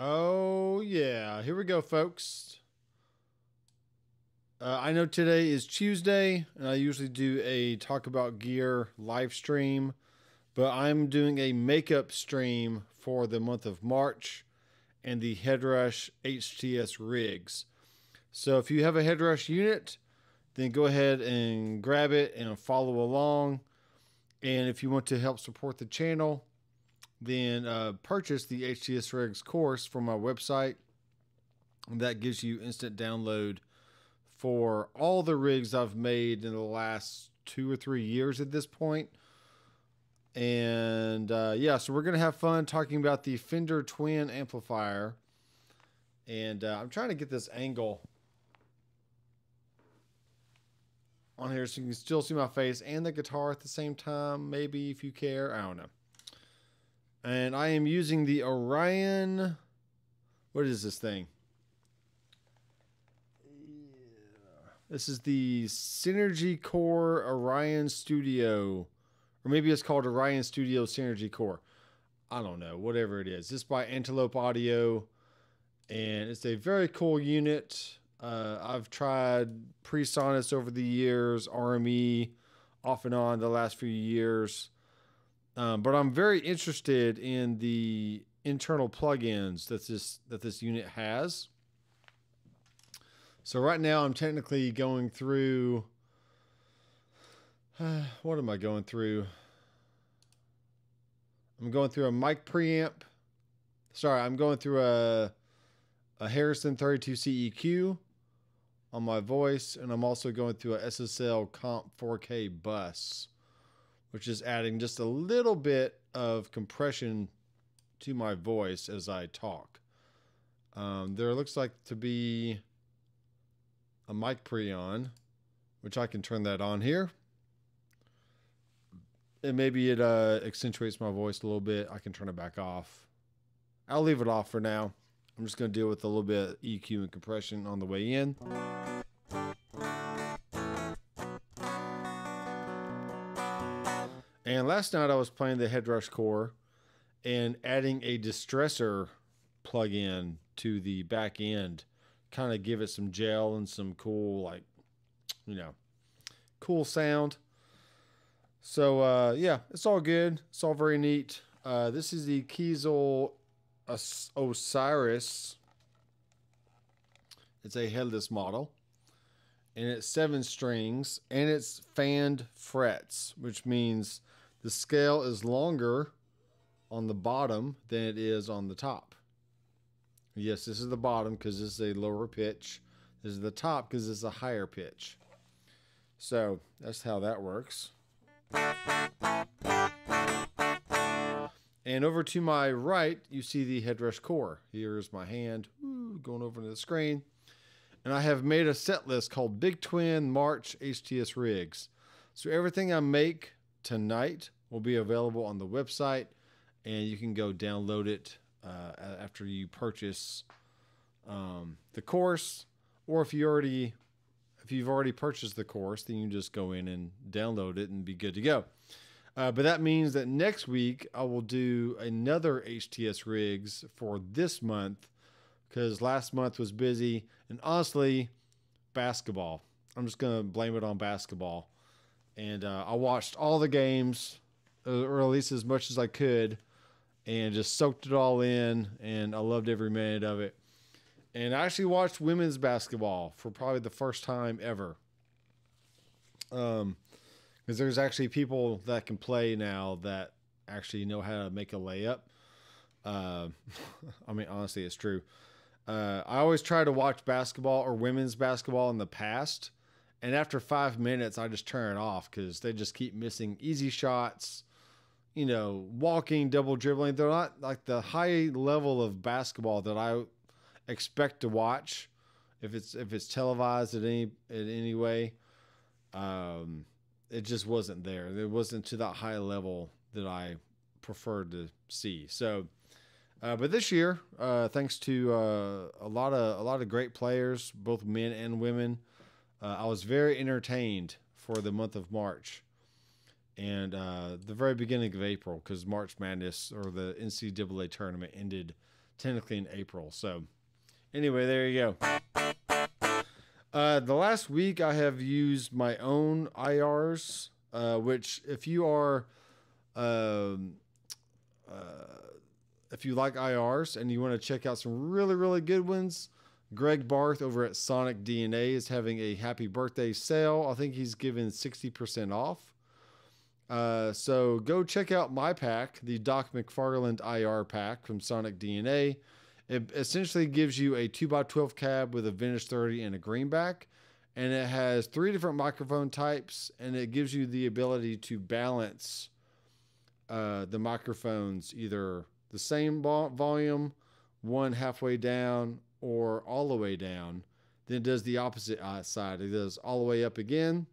Oh, yeah. Here we go, folks. Uh, I know today is Tuesday, and I usually do a talk about gear live stream, but I'm doing a makeup stream for the month of March and the Headrush HTS rigs. So if you have a Headrush unit, then go ahead and grab it and follow along. And if you want to help support the channel, then uh, purchase the HTS Rigs course from my website. And that gives you instant download for all the rigs I've made in the last two or three years at this point. And uh, yeah, so we're going to have fun talking about the Fender Twin amplifier. And uh, I'm trying to get this angle on here so you can still see my face and the guitar at the same time, maybe if you care. I don't know. And I am using the Orion. What is this thing? This is the Synergy Core Orion Studio. Or maybe it's called Orion Studio Synergy Core. I don't know, whatever it is. This by Antelope Audio. And it's a very cool unit. Uh, I've tried PreSonus over the years, RME off and on the last few years. Um, but I'm very interested in the internal plugins that this that this unit has. So right now I'm technically going through. Uh, what am I going through? I'm going through a mic preamp. Sorry, I'm going through a a Harrison 32 CEQ on my voice, and I'm also going through a SSL Comp 4K bus which is adding just a little bit of compression to my voice as I talk. Um, there looks like to be a mic pre on, which I can turn that on here. And maybe it uh, accentuates my voice a little bit. I can turn it back off. I'll leave it off for now. I'm just going to deal with a little bit of EQ and compression on the way in. And last night I was playing the Headrush core and adding a distressor plug-in to the back end, kind of give it some gel and some cool, like, you know, cool sound. So uh, yeah, it's all good. It's all very neat. Uh, this is the Kiesel Osiris. It's a headless model and it's seven strings and it's fanned frets, which means the scale is longer on the bottom than it is on the top. Yes, this is the bottom because this is a lower pitch. This is the top because it's a higher pitch. So that's how that works. And over to my right, you see the headrush core. Here's my hand going over to the screen. And I have made a set list called Big Twin March HTS Rigs. So everything I make tonight will be available on the website, and you can go download it uh, after you purchase um, the course, or if you already if you've already purchased the course, then you just go in and download it and be good to go. Uh, but that means that next week I will do another HTS rigs for this month because last month was busy and honestly, basketball. I'm just gonna blame it on basketball and uh, I watched all the games, uh, or at least as much as I could, and just soaked it all in. And I loved every minute of it. And I actually watched women's basketball for probably the first time ever. Um, because there's actually people that can play now that actually know how to make a layup. Uh, I mean, honestly, it's true. Uh, I always try to watch basketball or women's basketball in the past and after five minutes, I just turn it off because they just keep missing easy shots, you know, walking, double dribbling. They're not like the high level of basketball that I expect to watch if it's if it's televised at any in any way. Um, it just wasn't there. It wasn't to that high level that I preferred to see. So, uh, but this year, uh, thanks to uh, a lot of a lot of great players, both men and women, uh, I was very entertained for the month of March and uh, the very beginning of April because March Madness or the NCAA tournament ended technically in April. So, anyway, there you go. Uh, the last week I have used my own IRs, uh, which if you are, um, uh, if you like IRs and you want to check out some really really good ones, Greg Barth over at Sonic DNA is having a happy birthday sale. I think he's giving sixty percent off. Uh, so go check out my pack, the Doc McFarland IR pack from Sonic DNA. It essentially gives you a 2x12 cab with a vintage 30 and a greenback. And it has three different microphone types, and it gives you the ability to balance uh, the microphones either the same volume, one halfway down, or all the way down. Then does the opposite uh, side. It does all the way up again,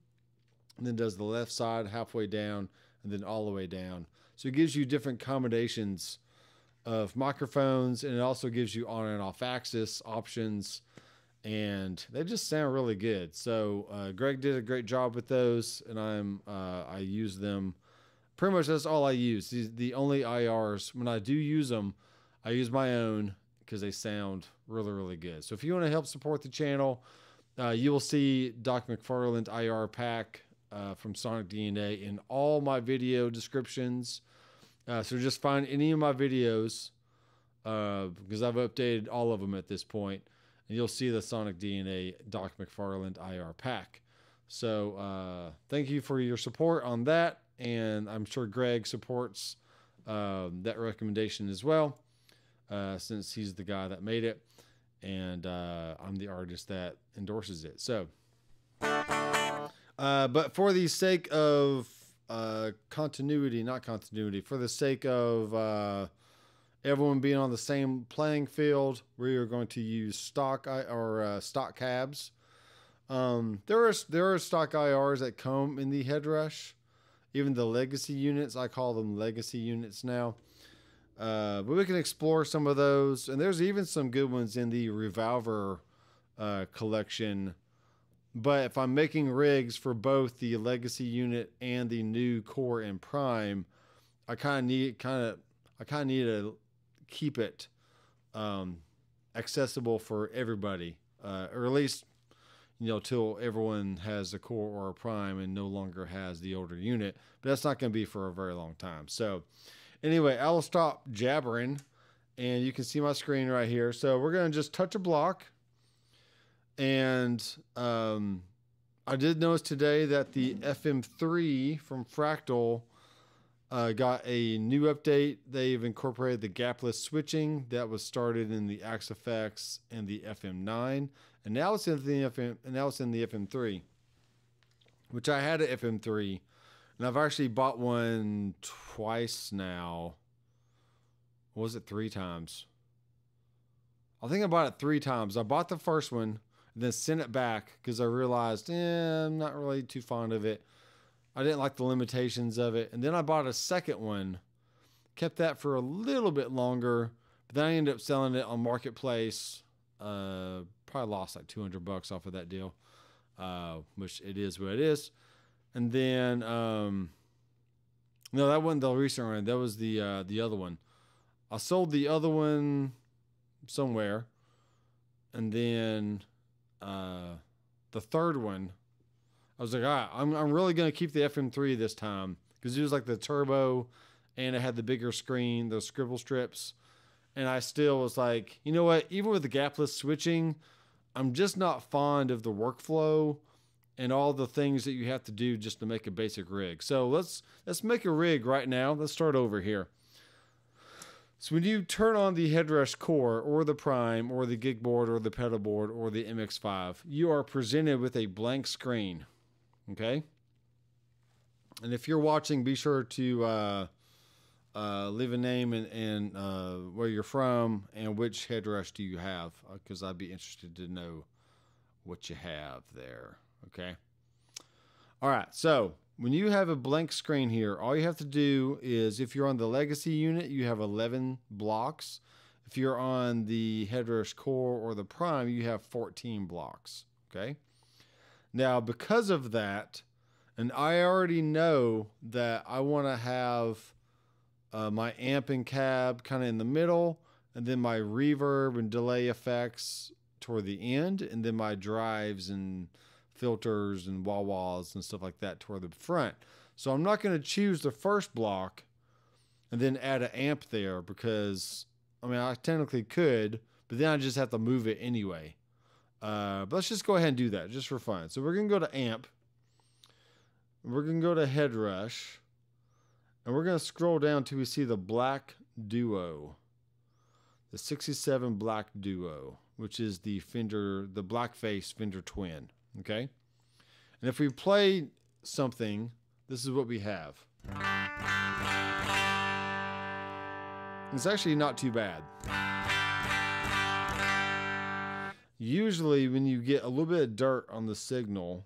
and then does the left side halfway down, and then all the way down. So it gives you different combinations of microphones, and it also gives you on and off axis options, and they just sound really good. So uh, Greg did a great job with those, and I'm uh, I use them. Pretty much that's all I use. The, the only IRs when I do use them, I use my own because they sound really really good. So if you want to help support the channel, uh, you will see Doc McFarland IR pack uh, from Sonic DNA in all my video descriptions. Uh, so just find any of my videos uh, because I've updated all of them at this point, and you'll see the Sonic DNA Doc McFarland IR pack. So uh, thank you for your support on that, and I'm sure Greg supports um, that recommendation as well, uh, since he's the guy that made it, and uh, I'm the artist that endorses it. So, uh, but for the sake of uh, continuity, not continuity, for the sake of uh, everyone being on the same playing field, we are going to use stock or uh, stock cabs. Um, there are there are stock IRs that come in the headrush, even the legacy units. I call them legacy units now. Uh, but we can explore some of those, and there's even some good ones in the Revolver uh, collection but if I'm making rigs for both the legacy unit and the new core and prime, I kind of need kind of I kind of need to keep it um, accessible for everybody, uh, or at least you know till everyone has a core or a prime and no longer has the older unit. But that's not going to be for a very long time. So anyway, I will stop jabbering, and you can see my screen right here. So we're going to just touch a block and um, I did notice today that the FM3 from Fractal uh, got a new update. They've incorporated the gapless switching that was started in the Axe-Fx and the FM9, and now it's in the FM. And now it's in the FM3, which I had an FM3, and I've actually bought one twice now. was it three times? I think I bought it three times. I bought the first one and then sent it back because I realized, eh, I'm not really too fond of it. I didn't like the limitations of it. And then I bought a second one, kept that for a little bit longer, but then I ended up selling it on Marketplace. Uh, probably lost like 200 bucks off of that deal, uh, which it is what it is. And then, um, no, that wasn't the recent one. That was the uh, the other one. I sold the other one somewhere, and then uh, the third one, I was like, all right, I'm, I'm really going to keep the FM3 this time because it was like the turbo and it had the bigger screen, the scribble strips. And I still was like, you know what? Even with the gapless switching, I'm just not fond of the workflow and all the things that you have to do just to make a basic rig. So let's let's make a rig right now. Let's start over here. So when you turn on the headrush core or the prime or the gig board or the pedal board or the MX5, you are presented with a blank screen. Okay. And if you're watching, be sure to uh, uh, leave a name and, and uh, where you're from and which headrush do you have, because uh, I'd be interested to know what you have there. Okay. All right. So when you have a blank screen here, all you have to do is if you're on the legacy unit, you have 11 blocks. If you're on the headrush core or the prime, you have 14 blocks. Okay. Now, because of that, and I already know that I want to have uh, my amp and cab kind of in the middle, and then my reverb and delay effects toward the end, and then my drives and filters and wah wahs and stuff like that toward the front. So I'm not going to choose the first block and then add an amp there because I mean I technically could, but then I just have to move it anyway. Uh, but let's just go ahead and do that just for fun. So we're gonna go to amp. We're gonna go to Headrush, and we're gonna scroll down till we see the black duo, the 67 black duo, which is the Fender, the blackface Fender Twin. Okay, and if we play something, this is what we have. It's actually not too bad. Usually, when you get a little bit of dirt on the signal,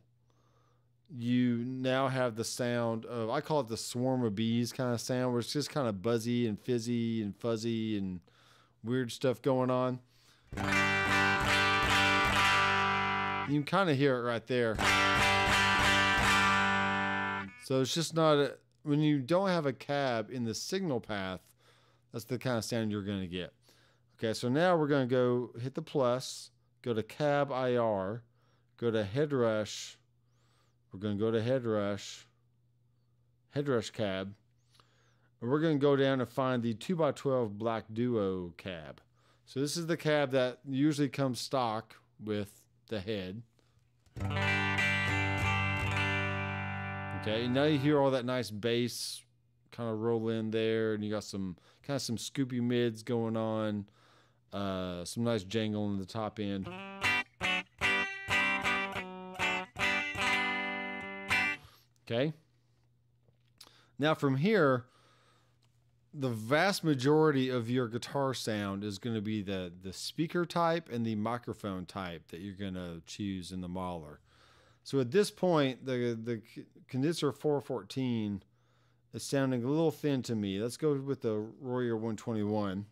you now have the sound of, I call it the swarm of bees kind of sound, where it's just kind of buzzy and fizzy and fuzzy and weird stuff going on. You can kind of hear it right there. So it's just not, a, when you don't have a cab in the signal path, that's the kind of sound you're going to get. Okay, so now we're going to go hit the plus, go to cab IR, go to Headrush. We're going to go to Headrush, head rush cab. And we're going to go down and find the 2x12 black duo cab. So this is the cab that usually comes stock with the head. Okay, now you hear all that nice bass kind of roll in there, and you got some kind of some scoopy mids going on, uh, some nice jangle in the top end. Okay. Now from here, the vast majority of your guitar sound is going to be the the speaker type and the microphone type that you're going to choose in the Mahler. So at this point, the the condenser 414 is sounding a little thin to me. Let's go with the Royer 121.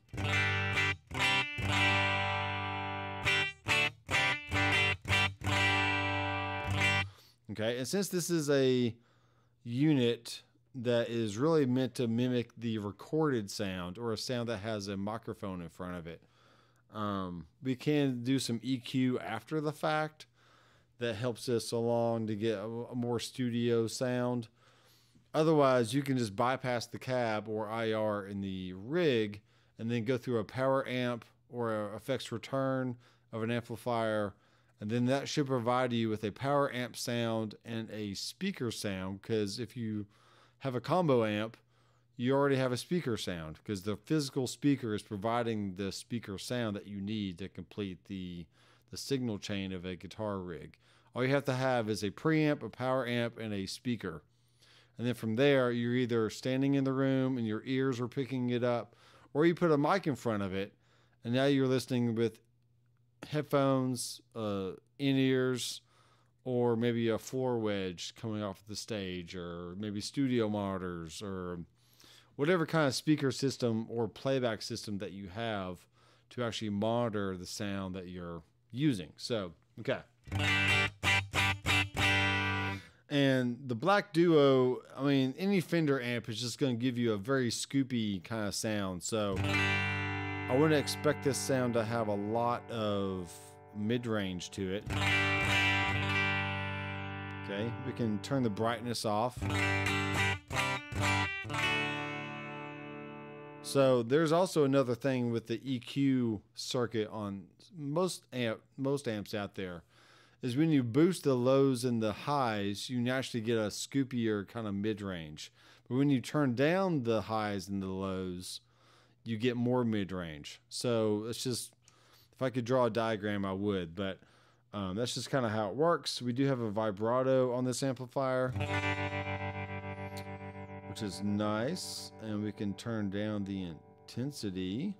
Okay, and since this is a unit that is really meant to mimic the recorded sound or a sound that has a microphone in front of it, um, we can do some EQ after the fact that helps us along to get a, more studio sound. Otherwise, you can just bypass the cab or IR in the rig and then go through a power amp or effects return of an amplifier. And then that should provide you with a power amp sound and a speaker sound. Because if you have a combo amp, you already have a speaker sound because the physical speaker is providing the speaker sound that you need to complete the the signal chain of a guitar rig. All you have to have is a preamp, a power amp, and a speaker. And then from there, you're either standing in the room and your ears are picking it up, or you put a mic in front of it, and now you're listening with headphones, uh, in ears, or maybe a floor wedge coming off the stage, or maybe studio monitors, or whatever kind of speaker system or playback system that you have to actually monitor the sound that you're using. So, okay. And the Black Duo, I mean, any Fender amp is just going to give you a very scoopy kind of sound. So I wouldn't expect this sound to have a lot of mid range to it. Okay, we can turn the brightness off. So there's also another thing with the EQ circuit on most amp most amps out there is when you boost the lows and the highs, you naturally get a scoopier kind of mid range. But when you turn down the highs and the lows, you get more mid range. So it's just, if I could draw a diagram, I would, but um, that's just kind of how it works. We do have a vibrato on this amplifier, which is nice. And we can turn down the intensity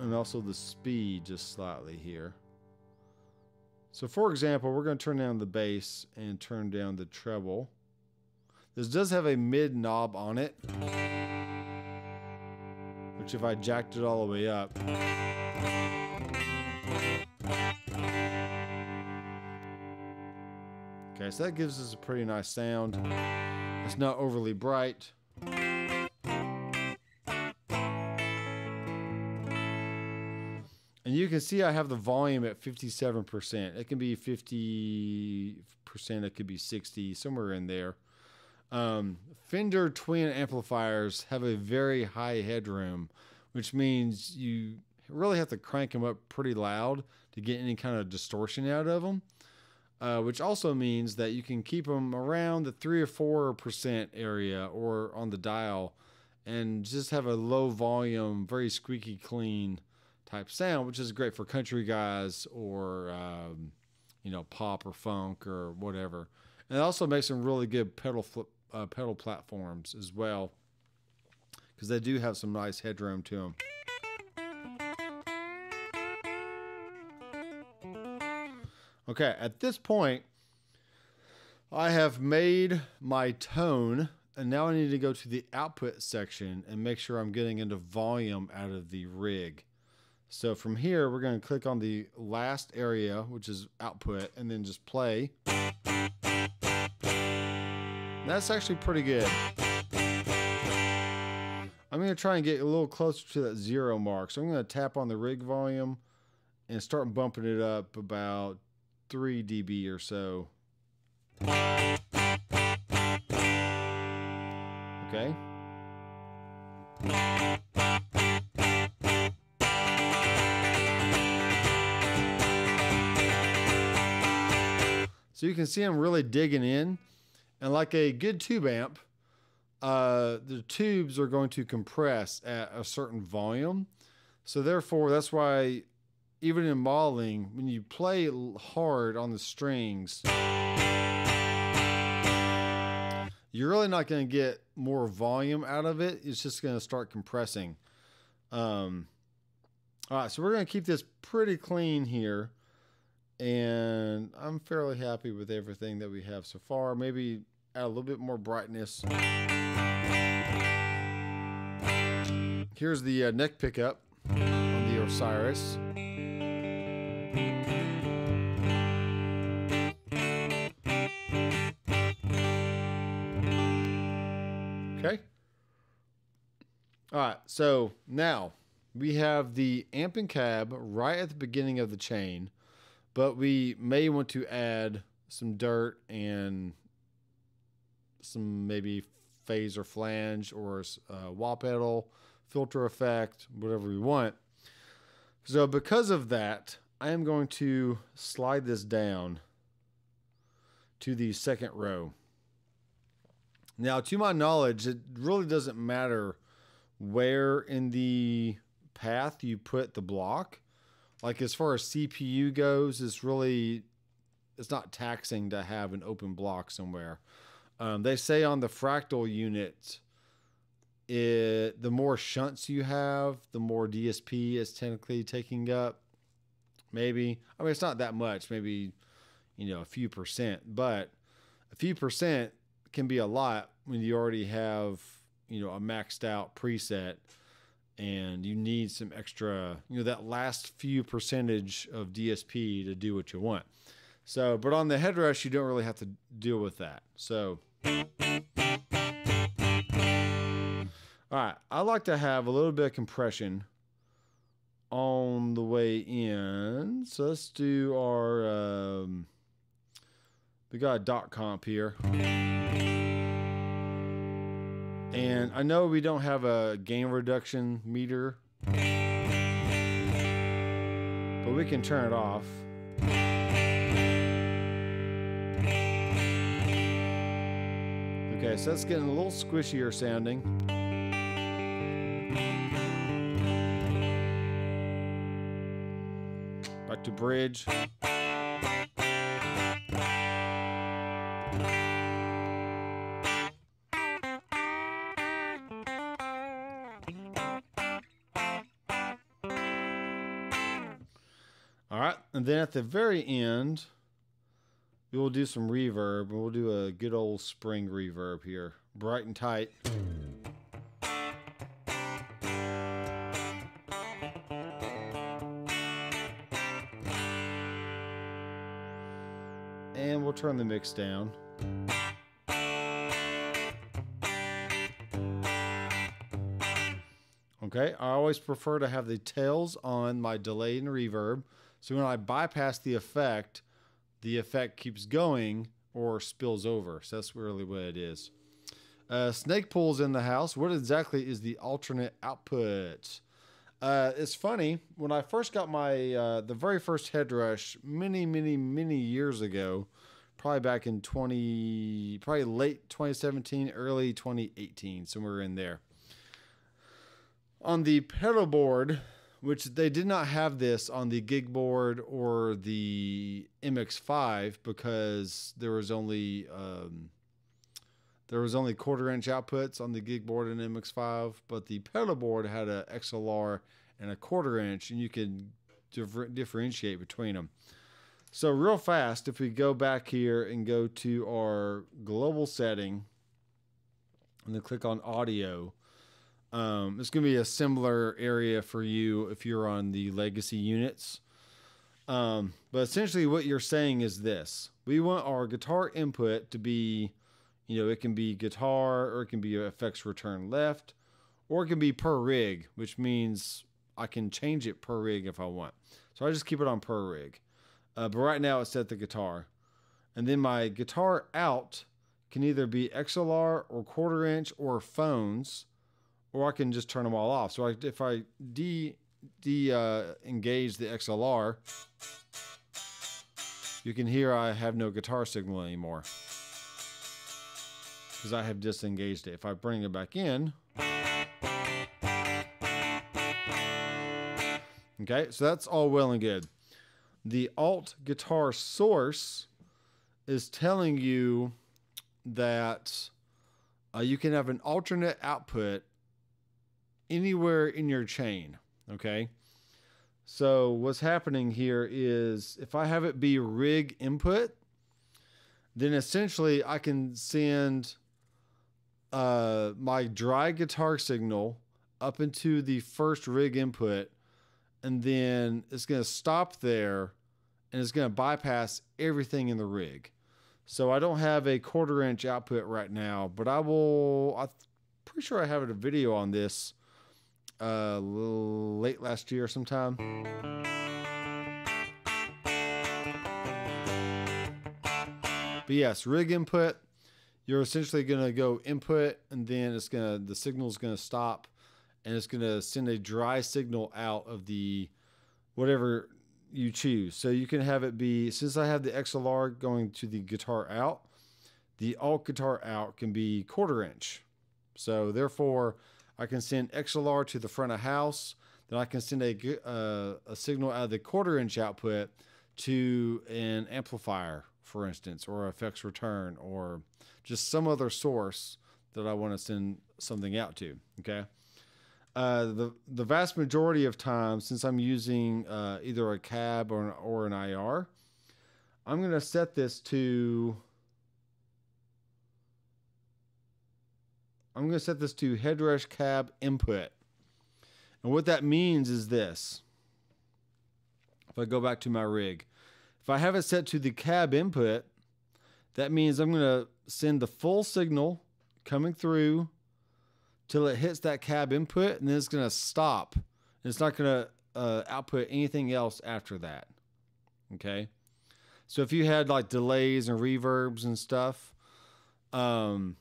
and also the speed just slightly here. So for example, we're going to turn down the bass and turn down the treble. This does have a mid knob on it, which if I jacked it all the way up, Okay, so that gives us a pretty nice sound. It's not overly bright. And you can see I have the volume at 57%. It can be 50%, it could be 60, somewhere in there. Um, Fender twin amplifiers have a very high headroom, which means you really have to crank them up pretty loud to get any kind of distortion out of them. Uh, which also means that you can keep them around the three or four percent area or on the dial and just have a low volume, very squeaky clean type sound, which is great for country guys or um, you know pop or funk or whatever. And it also makes some really good pedal flip, uh, pedal platforms as well because they do have some nice headroom to them. Okay, at this point, I have made my tone, and now I need to go to the output section and make sure I'm getting into volume out of the rig. So from here, we're going to click on the last area, which is output, and then just play. That's actually pretty good. I'm going to try and get a little closer to that zero mark. So I'm going to tap on the rig volume and start bumping it up about 3 dB or so. Okay. So you can see I'm really digging in. And like a good tube amp, uh, the tubes are going to compress at a certain volume. So therefore, that's why even in modeling, when you play hard on the strings, you're really not going to get more volume out of it. It's just going to start compressing. Um, all right, so we're going to keep this pretty clean here. And I'm fairly happy with everything that we have so far. Maybe add a little bit more brightness. Here's the uh, neck pickup on the Osiris. Okay. All right. So now we have the amp and cab right at the beginning of the chain, but we may want to add some dirt and some maybe phase or flange or a uh, wah pedal, filter effect, whatever we want. So because of that, I am going to slide this down to the second row. Now, to my knowledge, it really doesn't matter where in the path you put the block. Like as far as CPU goes, it's really it's not taxing to have an open block somewhere. Um, they say on the fractal unit, it the more shunts you have, the more DSP is technically taking up. Maybe I mean it's not that much, maybe you know a few percent, but a few percent can be a lot when you already have you know a maxed out preset and you need some extra you know that last few percentage of DSP to do what you want. So, but on the headrush you don't really have to deal with that. So all right, I like to have a little bit of compression on the way in. So let's do our um, we got a dot comp here. And I know we don't have a gain reduction meter, but we can turn it off. Okay, so that's getting a little squishier sounding. To bridge. All right, and then at the very end, we will do some reverb. We'll do a good old spring reverb here, bright and tight. Turn the mix down. Okay, I always prefer to have the tails on my delay and reverb. So when I bypass the effect, the effect keeps going or spills over. So that's really what it is. Uh, snake pulls in the house. What exactly is the alternate output? Uh, it's funny when I first got my uh, the very first headrush many many many years ago, probably back in twenty probably late 2017 early 2018 somewhere in there. On the pedal board, which they did not have this on the gig board or the MX5 because there was only um, there was only quarter inch outputs on the gig board and MX5, but the pedal board had a XLR and a quarter inch, and you could differ- differentiate between them. So real fast, if we go back here and go to our global setting, and then click on audio, um, it's going to be a similar area for you if you're on the legacy units. Um, but essentially, what you're saying is this: we want our guitar input to be you know, it can be guitar or it can be effects return left or it can be per rig, which means I can change it per rig if I want. So I just keep it on per rig. Uh, but right now it's set the guitar. And then my guitar out can either be XLR or quarter inch or phones, or I can just turn them all off. So I, if I de, de uh, engage the XLR, you can hear I have no guitar signal anymore because I have disengaged it. If I bring it back in, okay, so that's all well and good. The alt guitar source is telling you that uh, you can have an alternate output anywhere in your chain. Okay. So what's happening here is if I have it be rig input, then essentially I can send uh, my dry guitar signal up into the first rig input, and then it's going to stop there and it's going to bypass everything in the rig. So I don't have a quarter inch output right now, but I will. I'm pretty sure I have a video on this uh, late last year sometime. But yes, rig input you're essentially going to go input and then it's going to the signal is going to stop and it's going to send a dry signal out of the whatever you choose so you can have it be since i have the xlr going to the guitar out the alt guitar out can be quarter inch so therefore i can send xlr to the front of house then i can send a, uh, a signal out of the quarter inch output to an amplifier for instance or effects return or just some other source that I want to send something out to. Okay. Uh, the the vast majority of times, since I'm using uh, either a cab or an, or an IR, I'm going to set this to. I'm going to set this to headrush cab input. And what that means is this. If I go back to my rig, if I have it set to the cab input, that means I'm going to send the full signal coming through till it hits that cab input, and then it's going to stop. And it's not going to uh, output anything else after that. Okay. So if you had like delays and reverbs and stuff, um,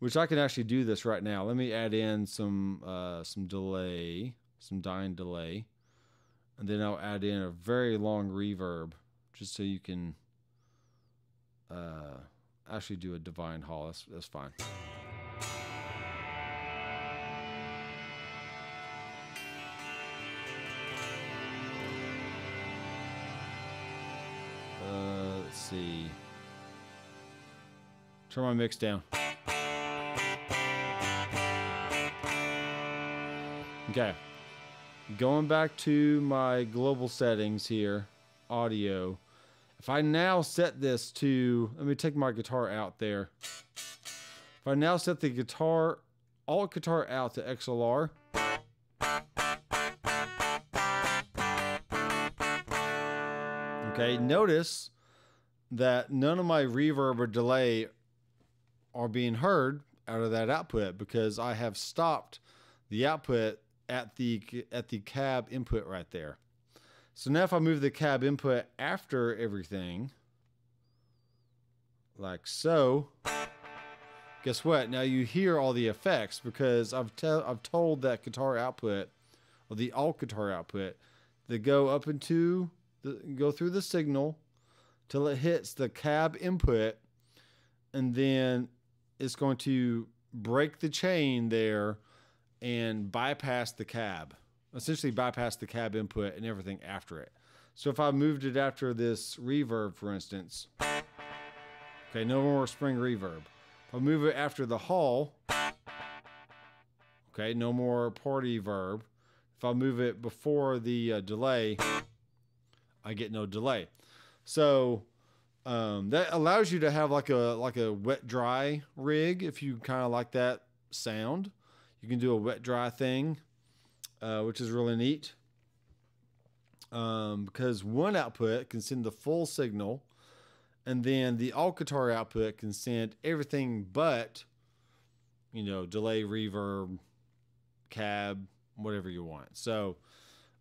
which I can actually do this right now. Let me add in some uh, some delay, some dying delay, and then I'll add in a very long reverb, just so you can. Uh, actually do a divine hall. That's, that's fine. See. Turn my mix down. Okay. Going back to my global settings here, audio. If I now set this to, let me take my guitar out there. If I now set the guitar, all guitar out to XLR. Okay, notice that none of my reverb or delay are being heard out of that output because I have stopped the output at the at the cab input right there. So now if I move the cab input after everything, like so, guess what? Now you hear all the effects because I've I've told that guitar output or the alt guitar output to go up into the go through the signal till it hits the cab input and then it's going to break the chain there and bypass the cab. Essentially bypass the cab input and everything after it. So if i moved it after this reverb for instance okay no more spring reverb. If i move it after the hall okay no more party verb. If i move it before the uh, delay i get no delay so um, that allows you to have like a like a wet dry rig if you kind of like that sound. You can do a wet dry thing, uh, which is really neat. Um, because one output can send the full signal, and then the all guitar output can send everything but, you know, delay, reverb, cab, whatever you want. So,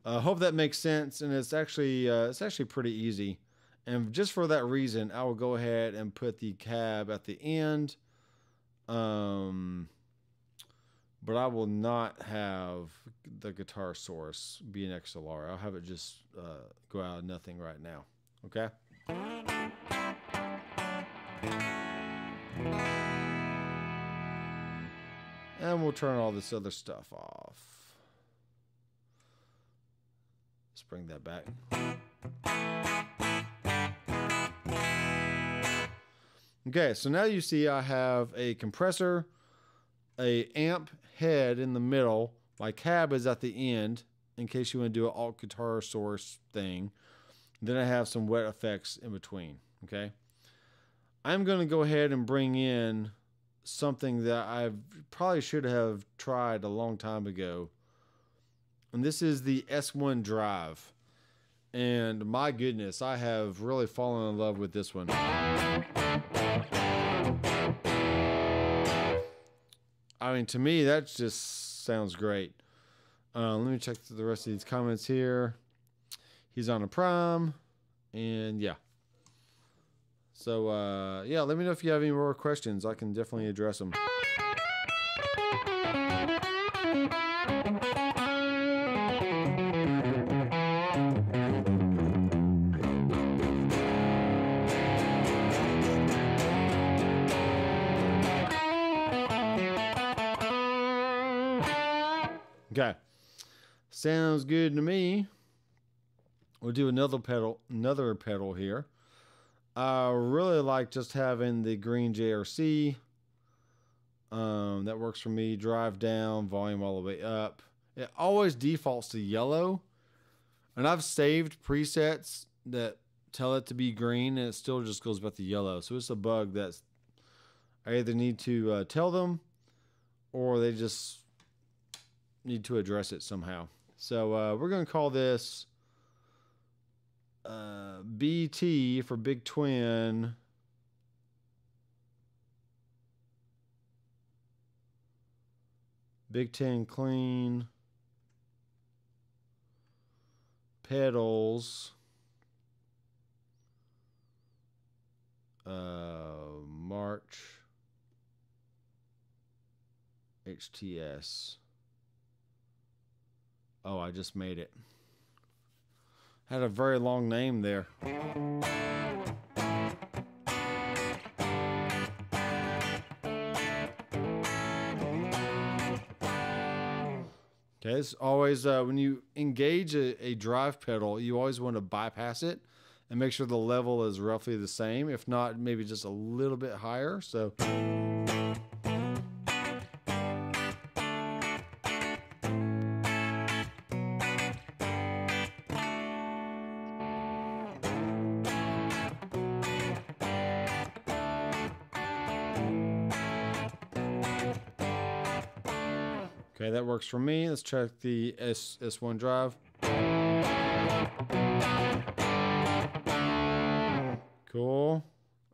I uh, hope that makes sense, and it's actually uh, it's actually pretty easy. And just for that reason, I will go ahead and put the cab at the end. Um, but I will not have the guitar source be an XLR. I'll have it just uh, go out of nothing right now. Okay. And we'll turn all this other stuff off. Let's bring that back. Okay, so now you see I have a compressor, a amp head in the middle. My cab is at the end in case you want to do an alt guitar source thing. Then I have some wet effects in between. Okay. I'm going to go ahead and bring in something that I probably should have tried a long time ago. And this is the S1 drive. And my goodness, I have really fallen in love with this one. I mean, to me, that just sounds great. Uh, let me check the rest of these comments here. He's on a prom, and yeah. So uh, yeah, let me know if you have any more questions. I can definitely address them. Sounds good to me. We'll do another pedal, another pedal here. I really like just having the green JRC. Um, that works for me. Drive down, volume all the way up. It always defaults to yellow. And I've saved presets that tell it to be green and it still just goes back to yellow. So it's a bug that's I either need to uh, tell them or they just need to address it somehow. So uh, we're going to call this uh, BT for Big Twin. Big Ten Clean. Pedals. Uh, March. HTS. Oh, I just made it. Had a very long name there. Okay, it's always uh, when you engage a, a drive pedal, you always want to bypass it and make sure the level is roughly the same. If not, maybe just a little bit higher. So. Works for me. Let's check the S S1 drive. Cool.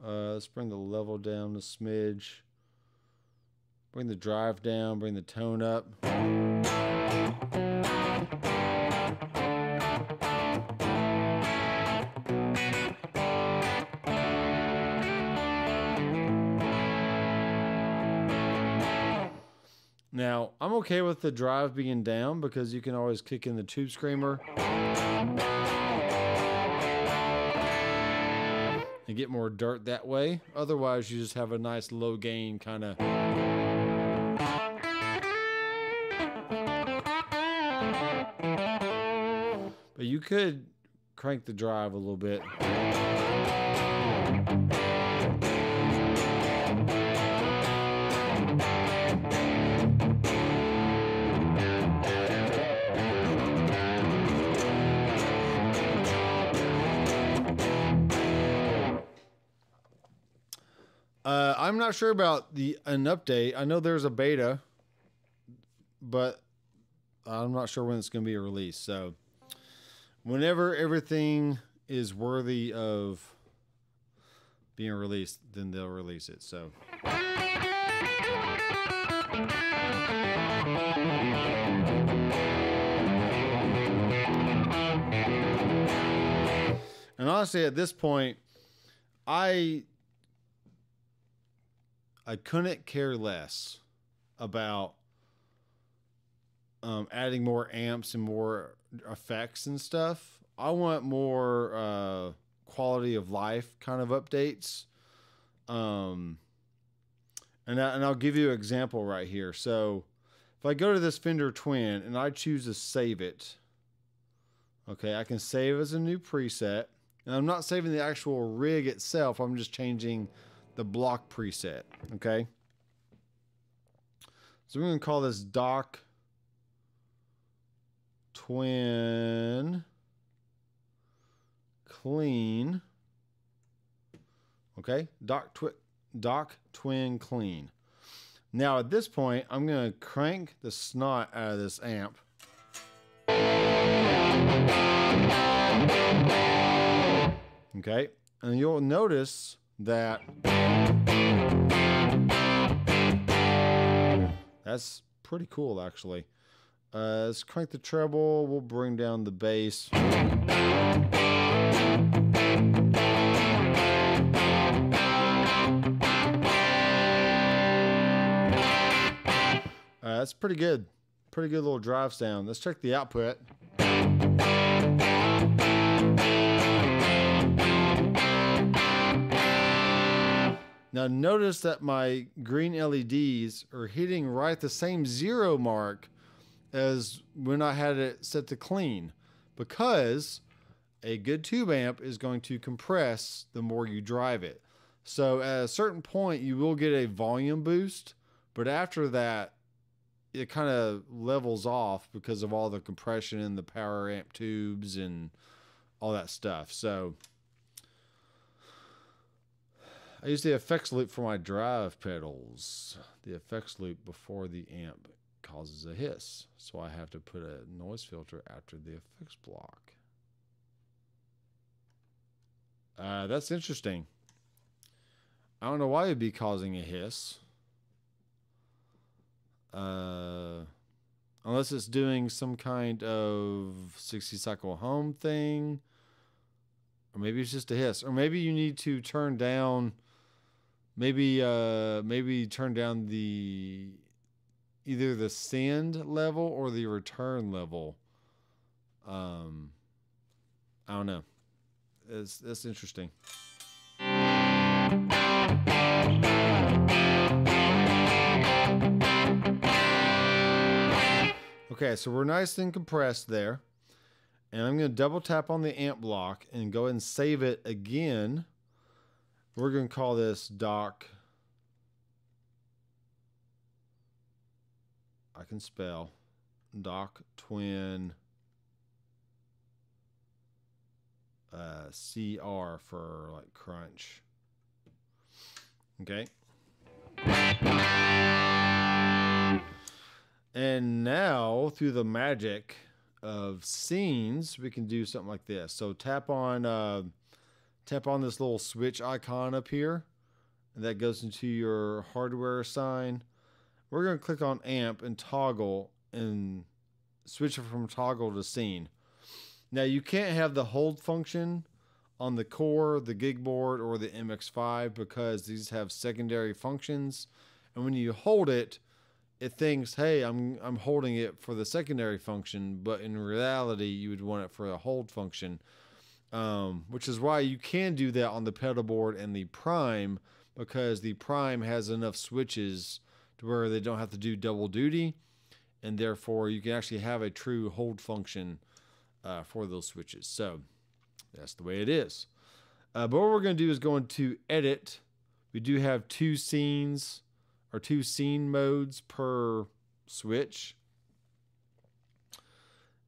Uh, let's bring the level down a smidge. Bring the drive down, bring the tone up. Now, I'm okay with the drive being down because you can always kick in the tube screamer and get more dirt that way. Otherwise, you just have a nice low gain kind of. But you could crank the drive a little bit. Not sure about the an update. I know there's a beta, but I'm not sure when it's going to be released. So, whenever everything is worthy of being released, then they'll release it. So. And honestly, at this point, I I couldn't care less about um, adding more amps and more effects and stuff. I want more uh, quality of life kind of updates. Um, and, I, and I'll give you an example right here. So if I go to this Fender Twin and I choose to save it, okay, I can save as a new preset. And I'm not saving the actual rig itself. I'm just changing the block preset. Okay. So we're going to call this doc twin clean. Okay. doc, twi- dock twin clean. Now at this point, I'm going to crank the snot out of this amp. Okay. And you'll notice that that's pretty cool actually. Uh, let's crank the treble. We'll bring down the bass. Uh, that's pretty good. Pretty good little drive sound. Let's check the output. Now notice that my green LEDs are hitting right the same zero mark as when I had it set to clean because a good tube amp is going to compress the more you drive it. So at a certain point you will get a volume boost, but after that it kind of levels off because of all the compression in the power amp tubes and all that stuff. So I use the effects loop for my drive pedals. The effects loop before the amp causes a hiss. So I have to put a noise filter after the effects block. Uh, that's interesting. I don't know why it'd be causing a hiss. Uh, unless it's doing some kind of 60 cycle home thing. Or maybe it's just a hiss. Or maybe you need to turn down maybe uh maybe turn down the either the send level or the return level. Um i don't know. It's that's interesting. Okay so we're nice and compressed there. And i'm going to double tap on the amp block and go ahead and save it again we're going to call this doc. I can spell Doc twin uh, CR for like crunch. Okay. And now through the magic of scenes, we can do something like this. So tap on uh, tap on this little switch icon up here and that goes into your hardware sign. We're going to click on amp and toggle and switch it from toggle to scene. Now you can't have the hold function on the core the gig board or the mx5 because these have secondary functions and when you hold it it thinks, hey, I'm I'm holding it for the secondary function, but in reality, you would want it for a hold function, um, which is why you can do that on the pedal board and the Prime because the Prime has enough switches to where they don't have to do double duty, and therefore you can actually have a true hold function uh, for those switches. So that's the way it is. Uh, but what we're going to do is go into edit. We do have two scenes or two scene modes per switch.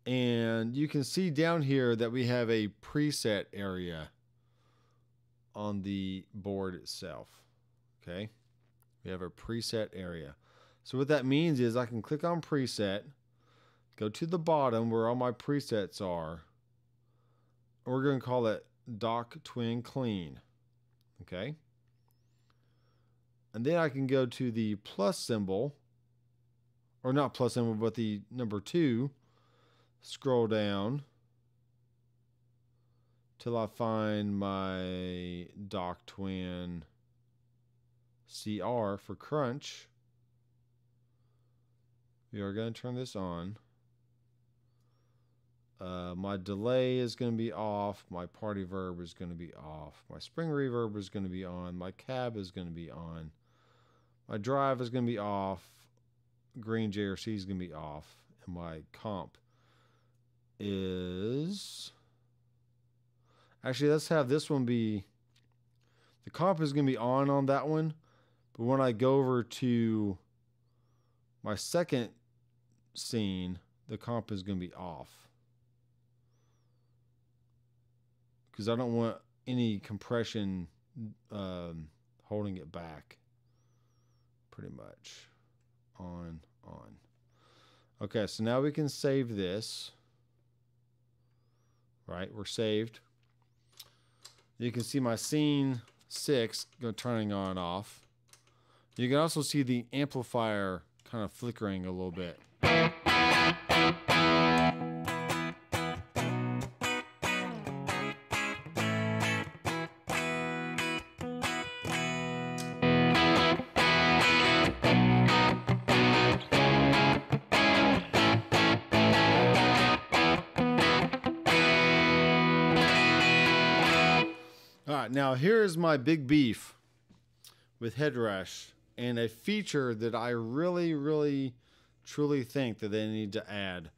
And you can see down here that we have a preset area on the board itself. Okay. We have a preset area. So what that means is I can click on preset, go to the bottom where all my presets are. We're going to call it doc twin clean. Okay. And then I can go to the plus symbol, or not plus symbol, but the number two, scroll down till I find my Doc twin CR for crunch. We are going to turn this on. Uh, my delay is going to be off. My party verb is going to be off. My spring reverb is going to be on. My cab is going to be on. My drive is going to be off. Green JRC is going to be off. And my comp is. Actually, let's have this one be. The comp is going to be on on that one. But when I go over to my second scene, the comp is going to be off. because I don't want any compression um, holding it back. Pretty much on, on. Okay, so now we can save this. Right, we're saved. You can see my scene six turning on and off. You can also see the amplifier kind of flickering a little bit. Here's my big beef with Headrush and a feature that I really, really, truly think that they need to add.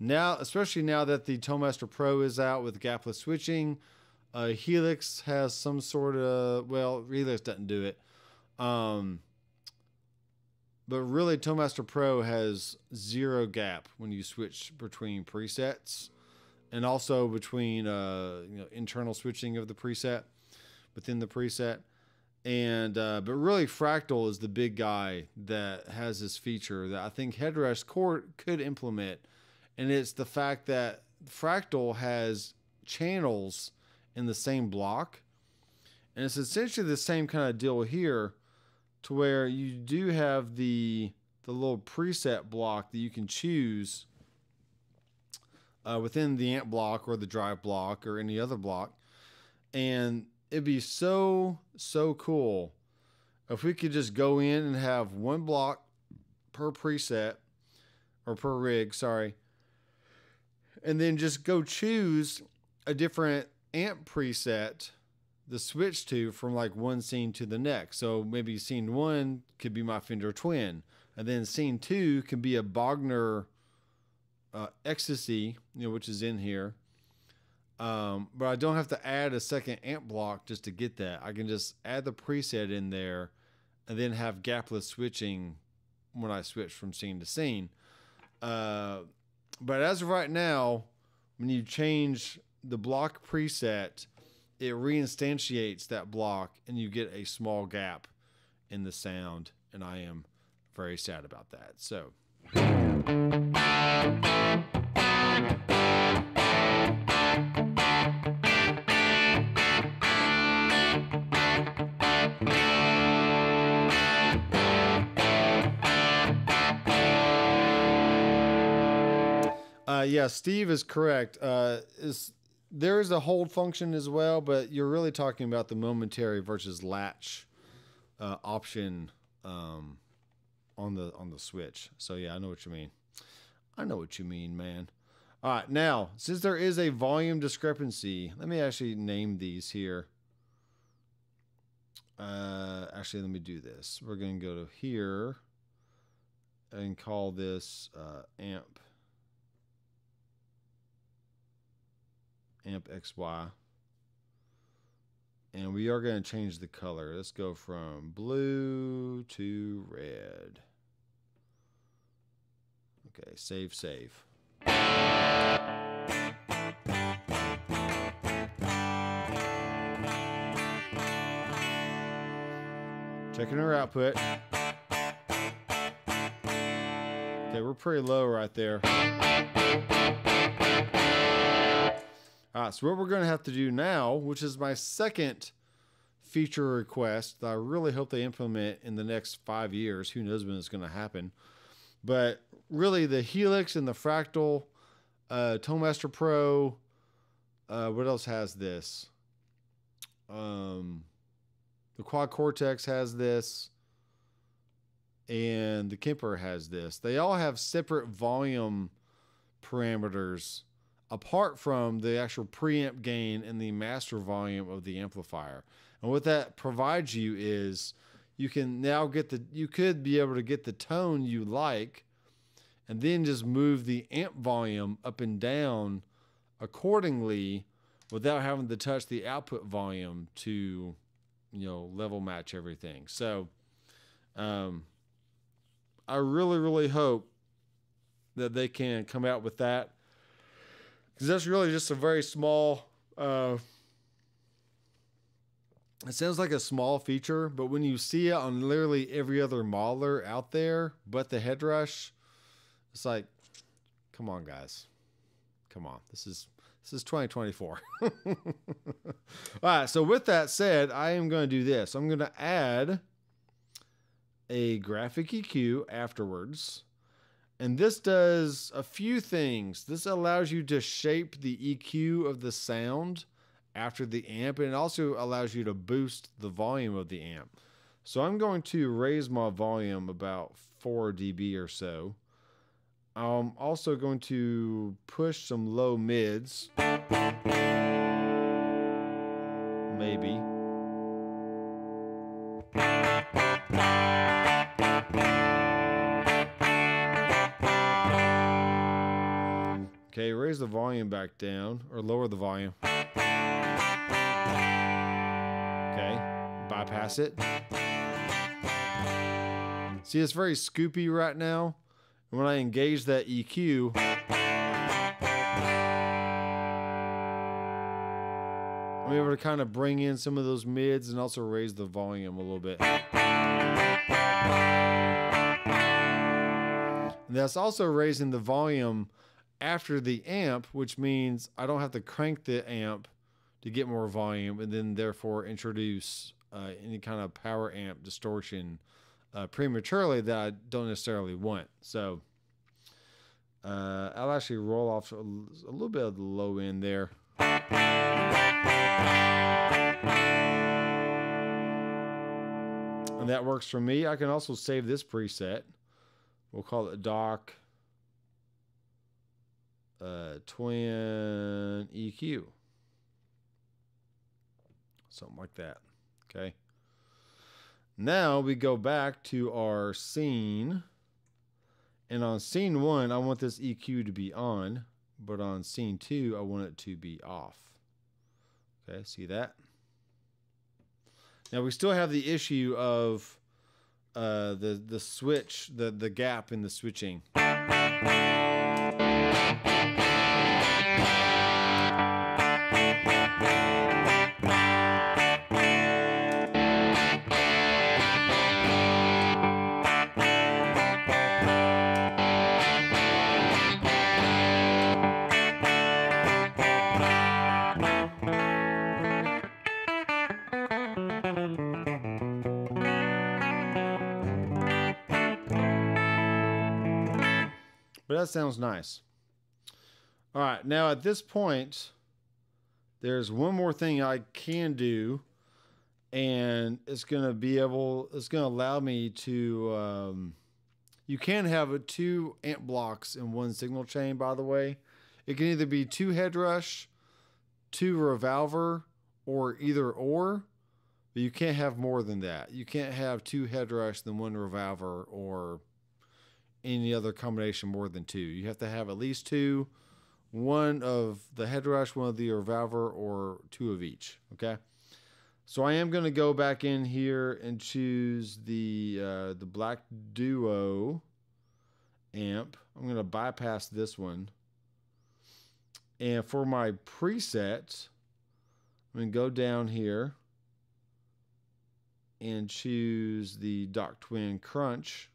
Now, especially now that the Tone Master Pro is out with gapless switching, uh, Helix has some sort of, well, Helix doesn't do it. Um, but really, Tone Master Pro has zero gap when you switch between presets and also between uh, you know, internal switching of the preset within the preset. And uh, but really, Fractal is the big guy that has this feature that I think Headrush Core could implement, and it's the fact that Fractal has channels in the same block, and it's essentially the same kind of deal here, to where you do have the the little preset block that you can choose uh, within the amp block or the drive block or any other block, and it'd be so so cool if we could just go in and have one block per preset or per rig, sorry, and then just go choose a different amp preset the switch to from like one scene to the next. So maybe scene one could be my Fender Twin, and then scene two can be a Bogner uh, Ecstasy, you know, which is in here. Um, but I don't have to add a second amp block just to get that. I can just add the preset in there and then have gapless switching when I switch from scene to scene. Uh, but as of right now, when you change the block preset, it reinstantiates that block and you get a small gap in the sound. And I am very sad about that. So. Yeah, Steve is correct. Uh, is there is a hold function as well, but you're really talking about the momentary versus latch uh, option um, on the on the switch. So yeah, I know what you mean. I know what you mean, man. All right, now since there is a volume discrepancy, let me actually name these here. Uh, actually, let me do this. We're going to go to here and call this uh, amp amp xy and we are going to change the color. Let's go from blue to red. Okay save save. Checking our output. Okay, we're pretty low right there. So what we're going to have to do now, which is my second feature request that I really hope they implement in the next five years. Who knows when it's going to happen? But really, the Helix and the Fractal, uh, Tone Master Pro, uh, what else has this? Um, the Quad Cortex has this and the Kemper has this. They all have separate volume parameters apart from the actual preamp gain and the master volume of the amplifier. And what that provides you is you can now get the you could be able to get the tone you like and then just move the amp volume up and down accordingly without having to touch the output volume to you know level match everything. So um I really, really hope that they can come out with that because that's really just a very small. Uh, it sounds like a small feature, but when you see it on literally every other modeler out there, but the headrush, it's like, come on, guys, come on. This is this is 2024. All right. So with that said, I am going to do this. I'm going to add a graphic EQ afterwards. And this does a few things. This allows you to shape the EQ of the sound after the amp, and it also allows you to boost the volume of the amp. So I'm going to raise my volume about 4 dB or so. I'm also going to push some low mids. Maybe. Okay, raise the volume back down or lower the volume. Okay, bypass it. See, it's very scoopy right now. And when I engage that EQ, I'm able to kind of bring in some of those mids and also raise the volume a little bit. And that's also raising the volume after the amp, which means I don't have to crank the amp to get more volume and then therefore introduce uh, any kind of power amp distortion uh, prematurely that I don't necessarily want. So uh, I'll actually roll off a, a little bit of the low end there. And that works for me. I can also save this preset. We'll call it doc uh, twin EQ. Something like that. Okay. Now we go back to our scene. And on scene one, I want this EQ to be on. But on scene two, I want it to be off. Okay, see that? Now we still have the issue of uh, the the switch, the the gap in the switching. That sounds nice. All right, now at this point, there's one more thing I can do, and it's to be able, it's to allow me to um, You can have a two amp blocks in one signal chain, by the way. It can either be two Headrush, two revolver, or either or. But you can't have more than that. You can't have two Headrush than one revolver or any other combination more than two. You have to have at least two, one of the Headrush, one of the revolver, or two of each. Okay. So I am going to go back in here and choose the uh, the Black Duo amp. I'm going to bypass this one. And for my preset, I'm going to go down here and choose the Doc Twin Crunch.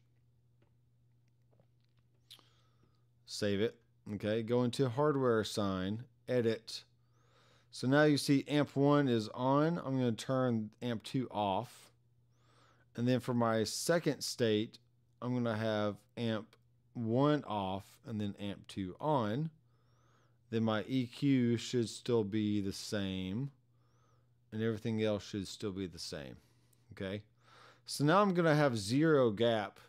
Save it. Okay, go into hardware assign, edit, so now you see amp 1 is on. I'm going to turn amp 2 off. And then for my second state, I'm going to have amp 1 off and then amp 2 on. Then my EQ should still be the same. And everything else should still be the same. Okay. So now I'm going to have zero gap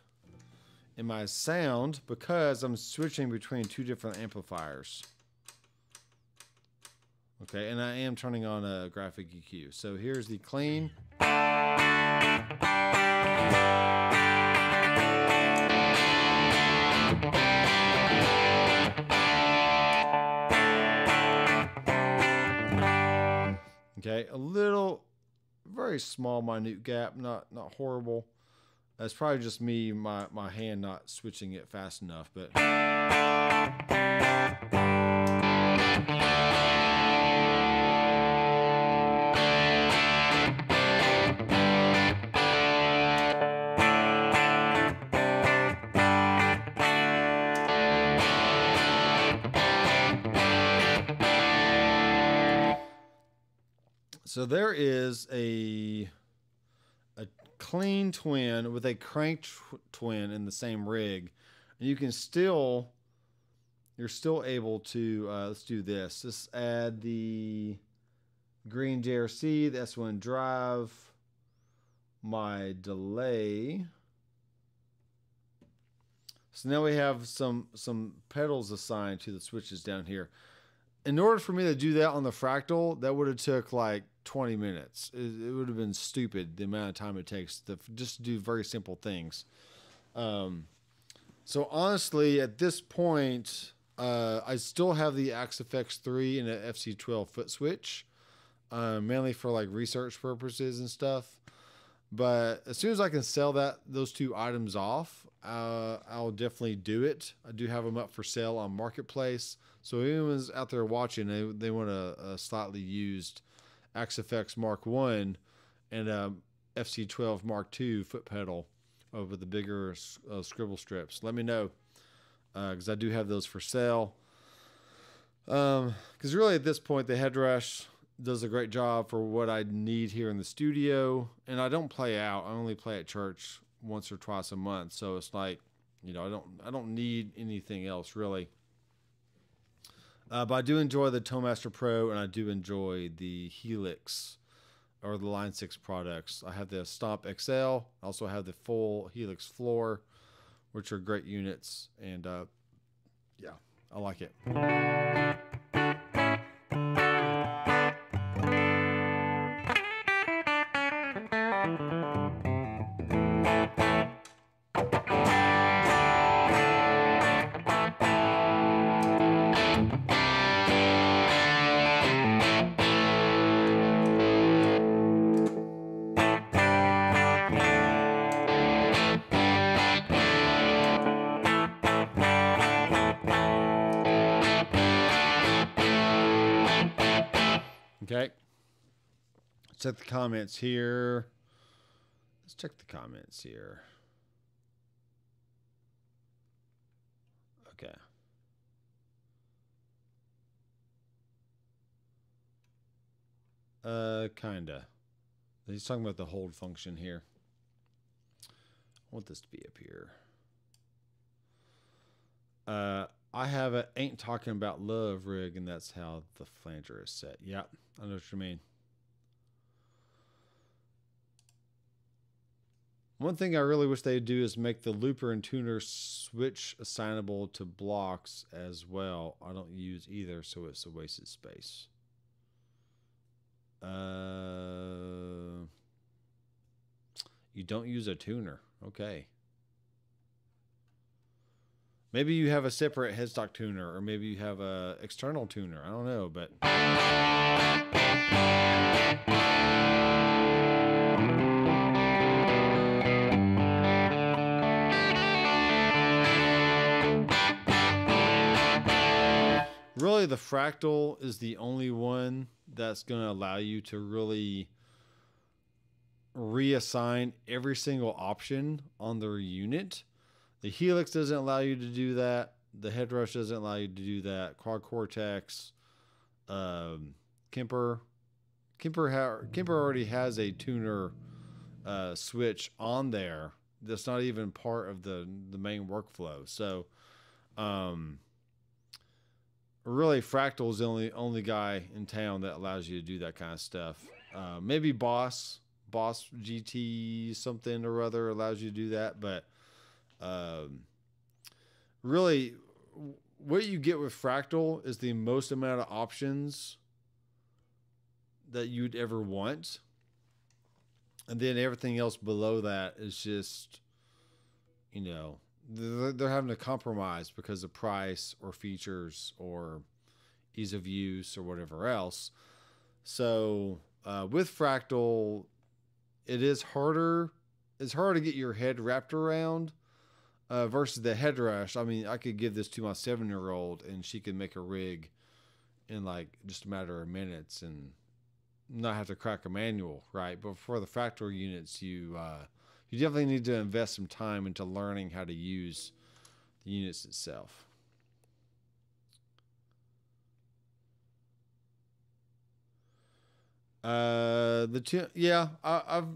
in my sound because I'm switching between two different amplifiers. Okay, and I am turning on a graphic EQ. So here's the clean. Okay, a little, very small, minute gap, not not horrible. That's probably just me, my my hand not switching it fast enough, but. So there is a a clean twin with a crank tw- twin in the same rig, and you can still you're still able to uh, let's do this. Let's add the green JRC, the S1 drive, my delay. So now we have some some pedals assigned to the switches down here. In order for me to do that on the fractal, that would have took like 20 minutes. It, would have been stupid the amount of time it takes to just do very simple things. Um, so honestly, at this point, uh, I still have the Axe-Fx 3 and an FC12 foot switch, uh, mainly for like research purposes and stuff. But as soon as I can sell that those two items off, uh, I'll definitely do it. I do have them up for sale on Marketplace. So anyone's out there watching, they, they want a, a slightly used Axe-Fx Mark One and a FC12 Mark II foot pedal over the bigger uh, scribble strips. Let me know because uh, I do have those for sale. Because um, really, at this point, the headrush does a great job for what I need here in the studio, and I don't play out. I only play at church once or twice a month, so it's like, you know, I don't I don't need anything else really. Uh, but I do enjoy the Tone Master Pro, and I do enjoy the Helix or the Line 6 products. I have the Stomp XL. I also have the full Helix floor, which are great units. And uh, yeah, I like it. Check the comments here. Let's check the comments here. Okay. Uh, kinda. He's talking about the hold function here. I want this to be up here. Uh, I have a ain't talking about love rig, and that's how the flanger is set. Yep, I know what you mean. One thing I really wish they'd do is make the looper and tuner switch assignable to blocks as well. I don't use either, so it's a waste of space. Uh, you don't use a tuner. Okay. Maybe you have a separate headstock tuner, or maybe you have a external tuner. I don't know, but. The fractal is the only one that's going to allow you to really reassign every single option on their unit. The Helix doesn't allow you to do that. The Headrush doesn't allow you to do that. Quad Cortex, um, Kemper, Kemper, ha- Kemper already has a tuner uh, switch on there. That's not even part of the the main workflow. So, um, really fractal is the only only guy in town that allows you to do that kind of stuff. Uh, maybe boss boss gt something or other allows you to do that but um, really what you get with fractal is the most amount of options that you'd ever want. And then everything else below that is just you know they're, having to compromise because of price or features or ease of use or whatever else. So uh, with Fractal, it is harder. It's hard to get your head wrapped around uh, versus the head Headrush. I mean, I could give this to my seven year old and she could make a rig in like just a matter of minutes and not have to crack a manual, right? But for the Fractal units, you uh, you definitely need to invest some time into learning how to use the units itself. Uh, the tu- yeah, I, I've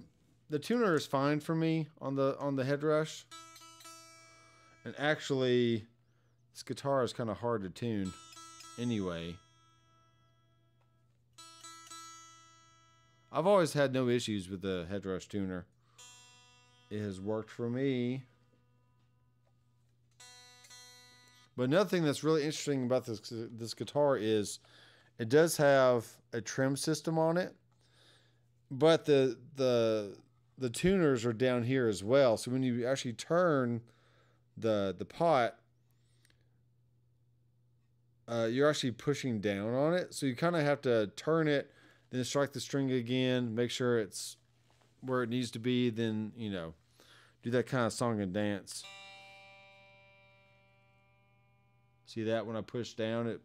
the tuner is fine for me on the on the Headrush, and actually, this guitar is kind of hard to tune, anyway. I've always had no issues with the Headrush tuner. It has worked for me. But another thing that's really interesting about this this guitar is it does have a trim system on it, but the the the tuners are down here as well. So when you actually turn the the pot, uh, you're actually pushing down on it. So you kind of have to turn it, then strike the string again, make sure it's where it needs to be. Then you know do that kind of song and dance. See that when I push down, it,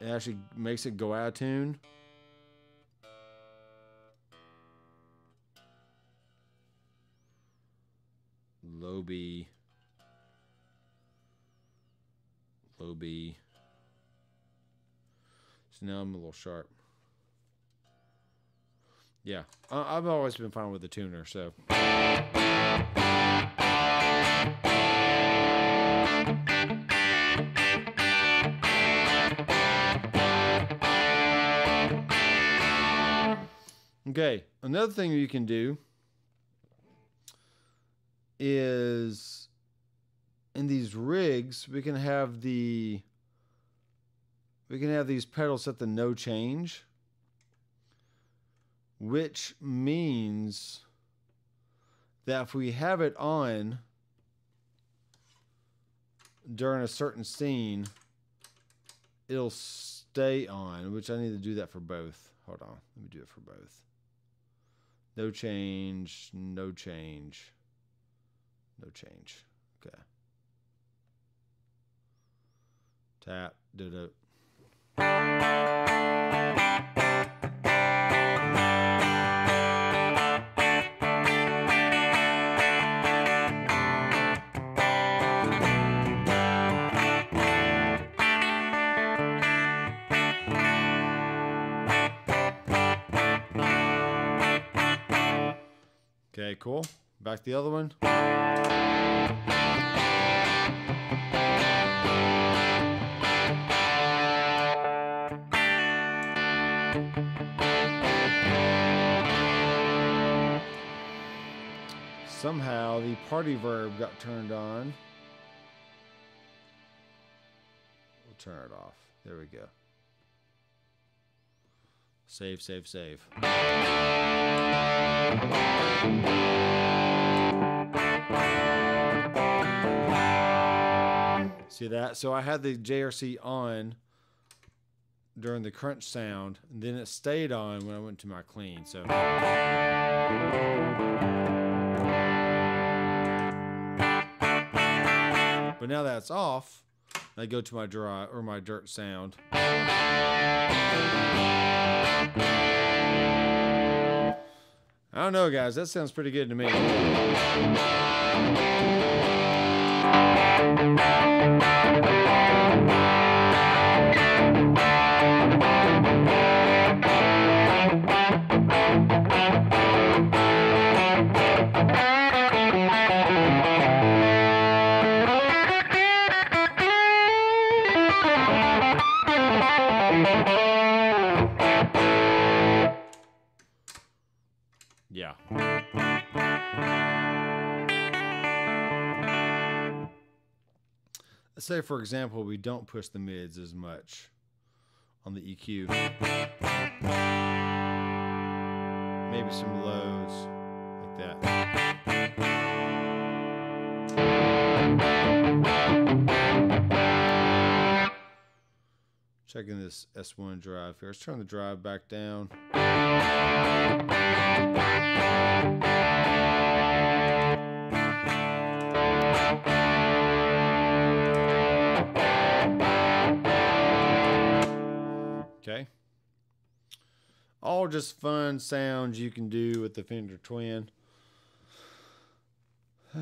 it actually makes it go out of tune. Low B. Low B. So now I'm a little sharp. Yeah, I've always been fine with the tuner, so. Okay, another thing you can do is in these rigs, we can have the we can have these pedals set the no change, which means that if we have it on during a certain scene, it'll stay on, which I need to do that for both. Hold on, let me do it for both. No change, no change, no change. Okay. Tap, do do. Okay, cool. Back to the other one. Somehow the party verb got turned on. We'll turn it off. There we go. Save, save, save. See that? So I had the JRC on during the crunch sound, and then it stayed on when I went to my clean. So. But now that's off, I go to my dry or my dirt sound. I don't know, guys. That sounds pretty good to me. Say, for example, we don't push the mids as much on the EQ. Maybe some lows like that. Checking this S1 drive here. Let's turn the drive back down. All just fun sounds you can do with the Fender Twin.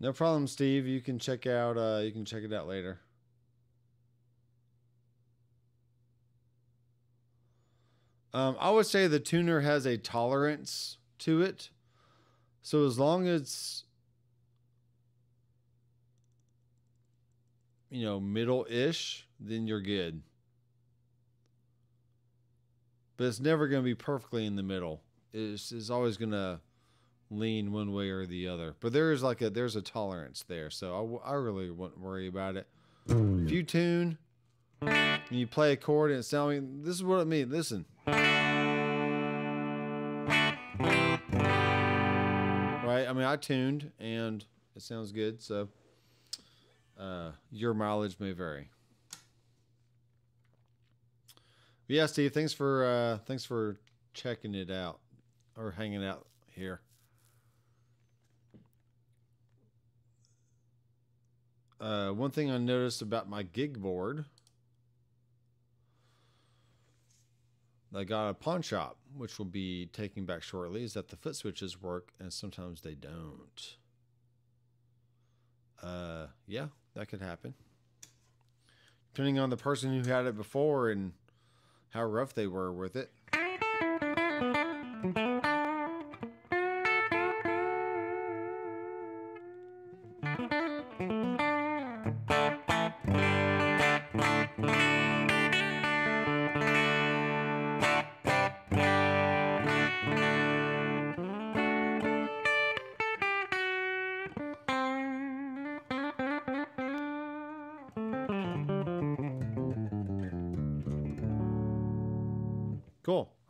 No problem, Steve. You can check out uh you can check it out later. Um, I would say the tuner has a tolerance to it. So as long as you know middle-ish, then you're good. But it's never going to be perfectly in the middle. It's, it's always going to lean one way or the other. But there is like a there's a tolerance there, so I, I really wouldn't worry about it. If you tune and you play a chord and it's sounding, this is what it means. Listen. Right? I mean, I tuned and it sounds good. So uh, your mileage may vary. But yeah, Steve. Thanks for uh, thanks for checking it out or hanging out here. Uh, one thing I noticed about my gig board, I got a pawn shop, which will be taking back shortly, is that the foot switches work and sometimes they don't. Uh, yeah, that could happen. Depending on the person who had it before and how rough they were with it.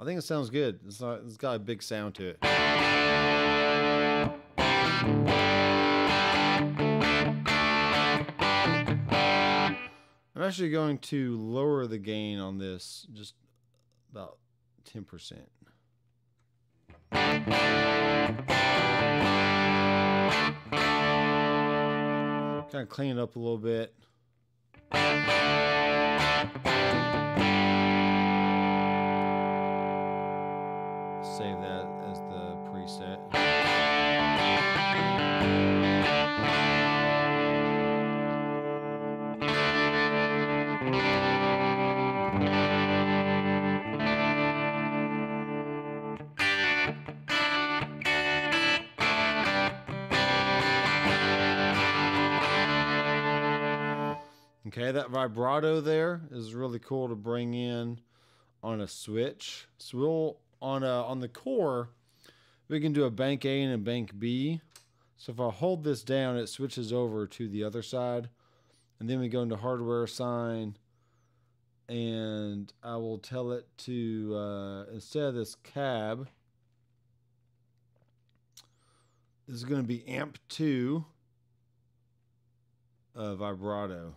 I think it sounds good. It's, not, it's got a big sound to it. I'm actually going to lower the gain on this just about 10%. Kind of clean it up a little bit. Okay, that vibrato there is really cool to bring in on a switch. So we'll on a, on the core, we can do a bank A and a bank B. So if I hold this down, it switches over to the other side. And then we go into hardware assign and I will tell it to uh, instead of this cab, this is going to be amp 2 uh, vibrato.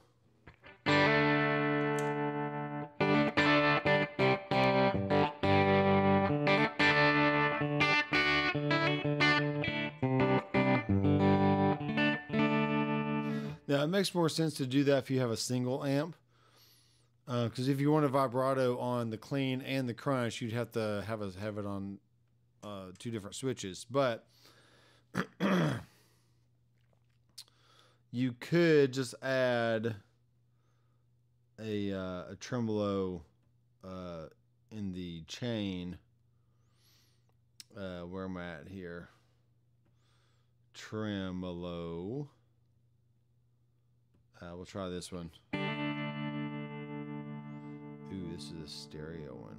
Makes more sense to do that if you have a single amp. Because uh, if you want a vibrato on the clean and the crunch, you'd have to have a, have it on uh, two different switches. But you could just add a uh, a tremolo uh, in the chain. Uh, where am I at here? Tremolo. Uh, we'll try this one. Ooh, this is a stereo one.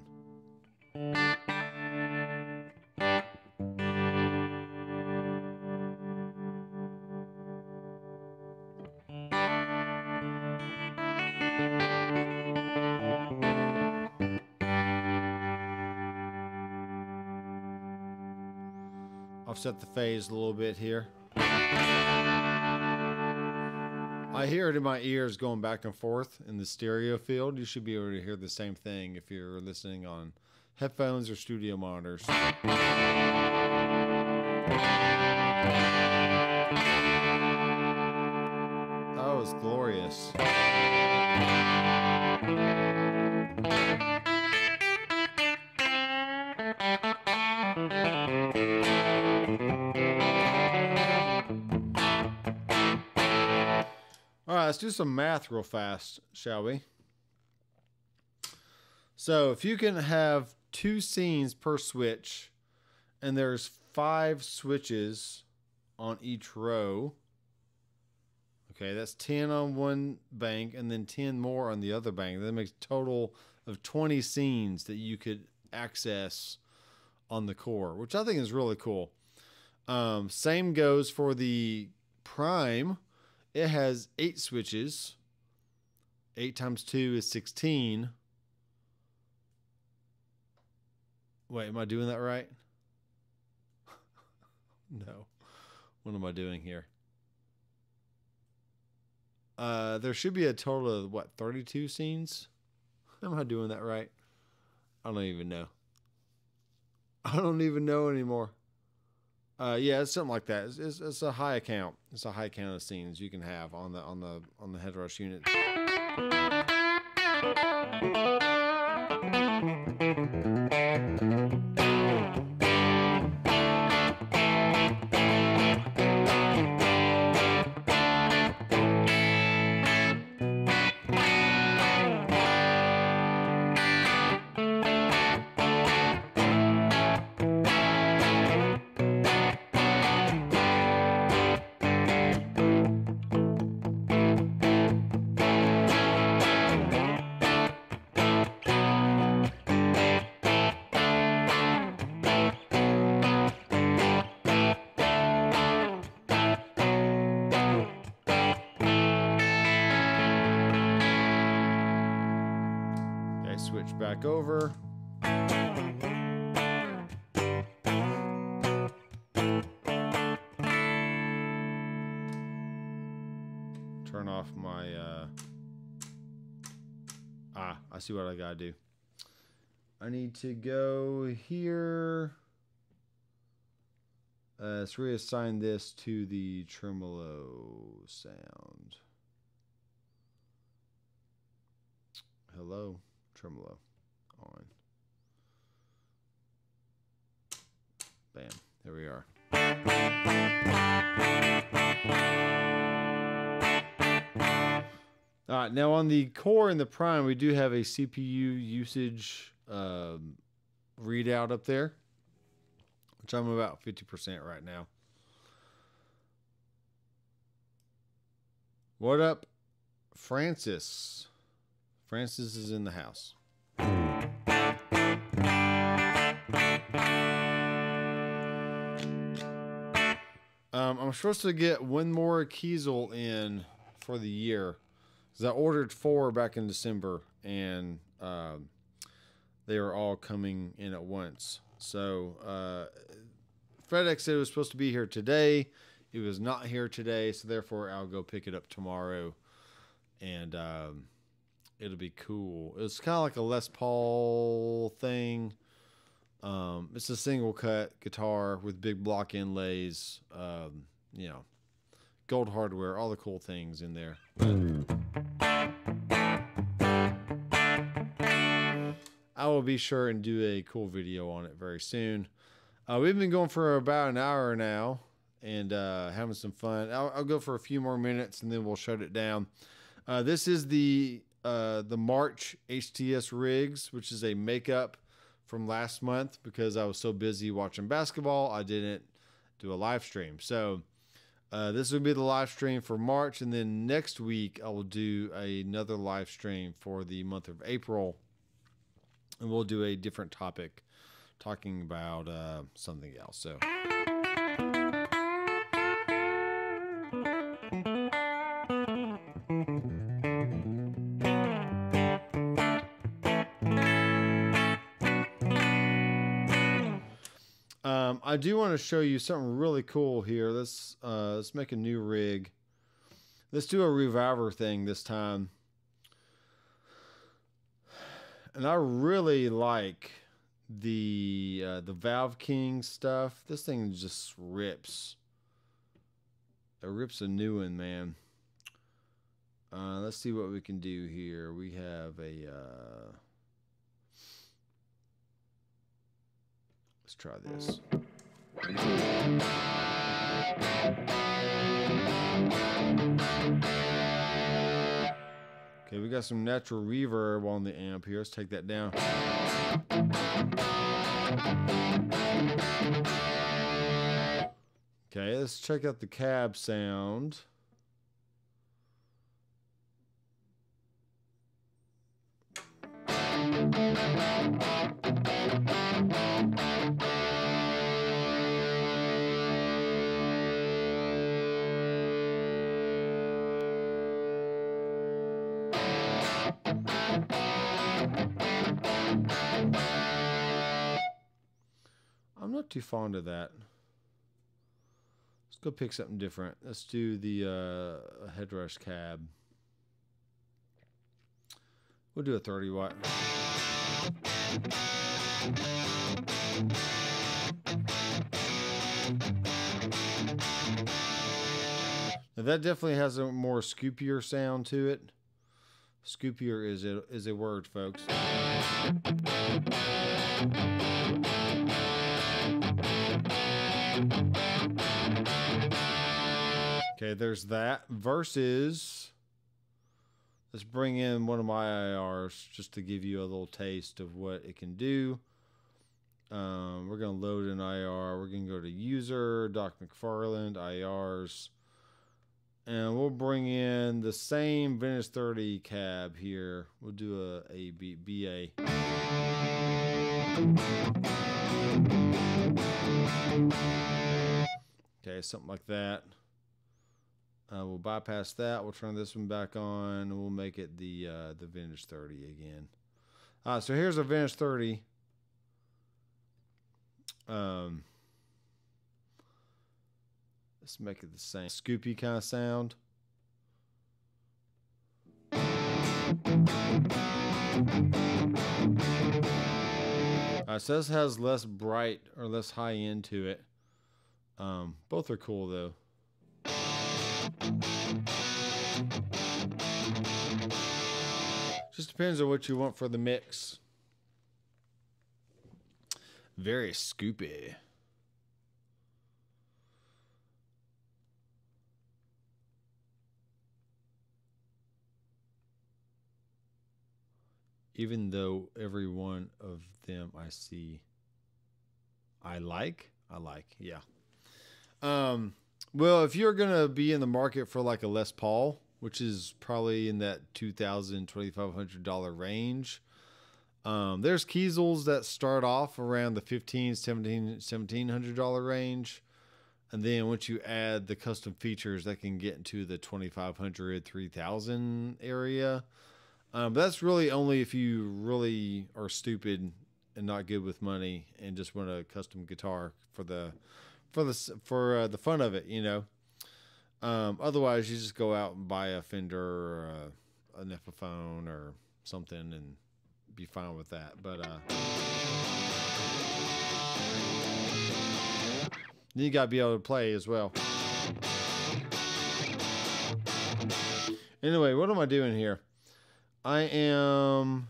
Offset the phase a little bit here. I hear it in my ears going back and forth in the stereo field. You should be able to hear the same thing if you're listening on headphones or studio monitors. Oh, it's glorious. Do some math real fast, shall we? So, if you can have two scenes per switch, and there's five switches on each row, okay, that's 10 on one bank and then 10 more on the other bank. That makes a total of 20 scenes that you could access on the core, which I think is really cool. Um, same goes for the Prime it has eight switches. Eight times two is 16. Wait, am I doing that right? no. What am I doing here? Uh, there should be a total of what, 32 scenes? Am I doing that right? I don't even know. I don't even know anymore. Uh, yeah, it's something like that. It's, it's, it's, a high account. It's a high count of scenes you can have on the on the on the headrush unit. Switch back over. Turn off my, uh, ah, I see what I gotta do. I need to go here. Uh, let's reassign this to the tremolo sound. Hello tremolo on. Bam. There we are. All right, now on the core and the prime, we do have a CPU usage um, readout up there, which I'm about 50% right now. What up, Francis. Francis is in the house. Um, I'm supposed to get one more Kiesel in for the year because I ordered four back in December and um, they are all coming in at once. So uh, FedEx said it was supposed to be here today. It was not here today, so therefore I'll go pick it up tomorrow, and um, it'll be cool. It's kind of like a Les Paul thing. Um, it's a single cut guitar with big block inlays. Um, you know, gold hardware, all the cool things in there. I will be sure and do a cool video on it very soon. Uh, we've been going for about an hour now and uh, having some fun. I'll, I'll, go for a few more minutes and then we'll shut it down. Uh, this is the uh, the March HTS rigs, which is a makeup from last month because I was so busy watching basketball, I didn't do a live stream. So uh, this will be the live stream for March, and then next week I will do another live stream for the month of April, and we'll do a different topic, talking about uh, something else. So. Do want to show you something really cool here. Let's uh, let's make a new rig. Let's do a revolver thing this time. And I really like the uh, the Valve King stuff. This thing just rips. It rips a new one, man. Uh, let's see what we can do here. We have a. Uh, let's try this. Okay, we got some natural reverb on the amp here. Let's take that down. Okay, let's check out the cab sound. I'm not too fond of that. Let's go pick something different. Let's do the uh, headrush cab. We'll do a 30 watt. Now that definitely has a more scoopier sound to it. Scoopier is a, is a word, folks. Okay, there's that. Versus, let's bring in one of my IRs just to give you a little taste of what it can do. Um, we're going to load an IR. We're going to go to user, Doc McFarland, IRs. And we'll bring in the same Vintage 30 cab here. We'll do a, a B, BA. Okay, something like that. Uh, we'll bypass that. We'll turn this one back on. We'll make it the uh, the vintage 30 again. Uh, so here's a vintage 30. Um, let's make it the same scoopy kind of sound. Uh, so this has less bright or less high end to it. Um, both are cool though. Depends on what you want for the mix. Very scoopy. Even though every one of them I see I like, I like, yeah. Um, well, if you're gonna be in the market for like a Les Paul, which is probably in that $2,000, $2,500 range. Um, there's Kiesels that start off around the 15 17 $1,700 range. And then once you add the custom features, that can get into the 2500 3000 area. Um, that's really only if you really are stupid and not good with money and just want a custom guitar for the for the for uh, the fun of it, you know. Um, otherwise, you just go out and buy a Fender or a, an Epiphone or something and be fine with that. But uh, you got to be able to play as well. Anyway, what am I doing here? I am.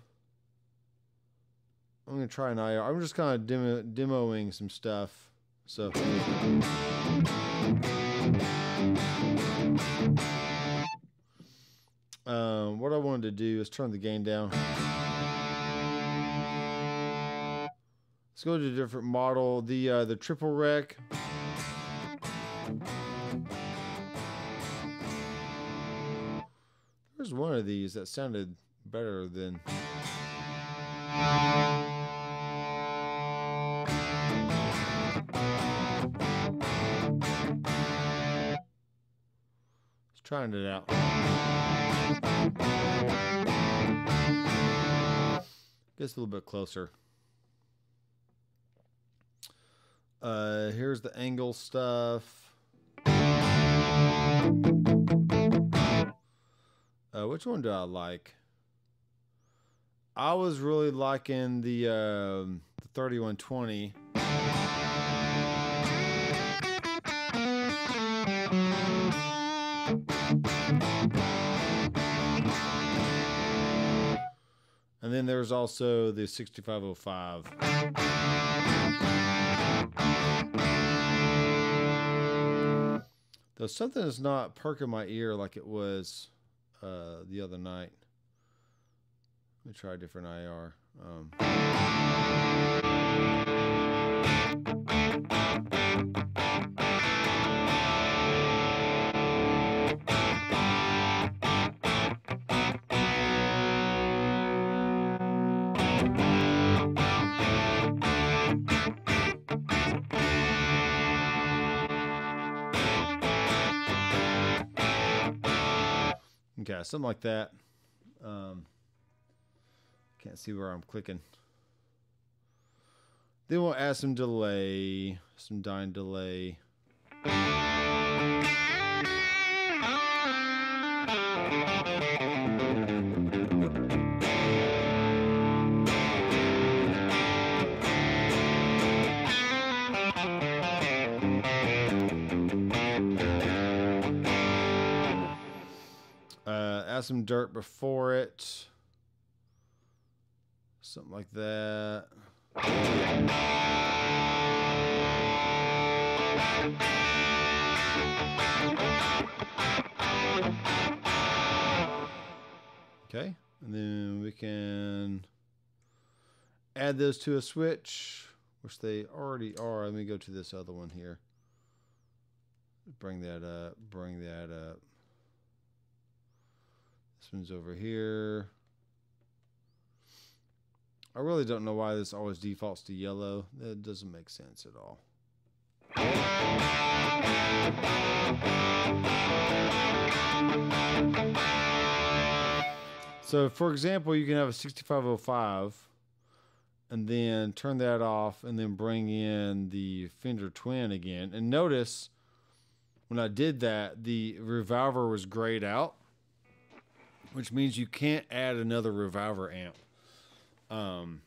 I'm gonna try an IR. I'm just kind of demo, demoing some stuff. So. Um, what I wanted to do is turn the gain down. Let's go to a different model. The uh, the triple rec. There's one of these that sounded better than. Let's trying it out. Gets a little bit closer. Uh, here's the Engl stuff. Uh, which one do I like? I was really liking the um, the 3120. Then there's also the 6505. Though something is not perking my ear like it was uh, the other night. Let me try a different IR. Um, Okay, something like that. Um, can't see where I'm clicking. Then we'll add some delay, some dyne delay. Some dirt before it. Something like that. Okay, and then we can add those to a switch, which they already are. Let me go to this other one here. Bring that up, bring that up. This one's over here. I really don't know why this always defaults to yellow. That doesn't make sense at all. So, for example, you can have a 6505 and then turn that off and then bring in the Fender Twin again. And notice when I did that, the revolver was grayed out, which means you can't add another revolver amp. Um,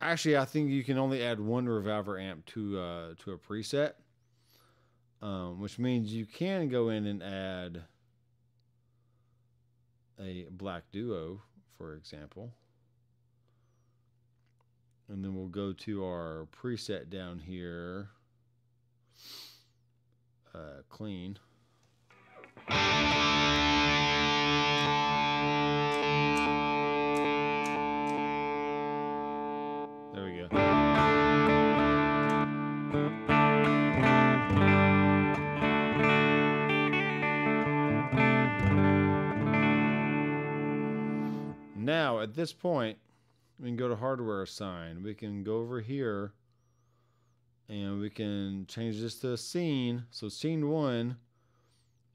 actually, I think you can only add one revolver amp to uh, to a preset, um, which means you can go in and add a black duo, for example. And then we'll go to our preset down here, uh, clean. we go. Now, at this point, we can go to hardware assign. We can go over here and we can change this to scene. So scene one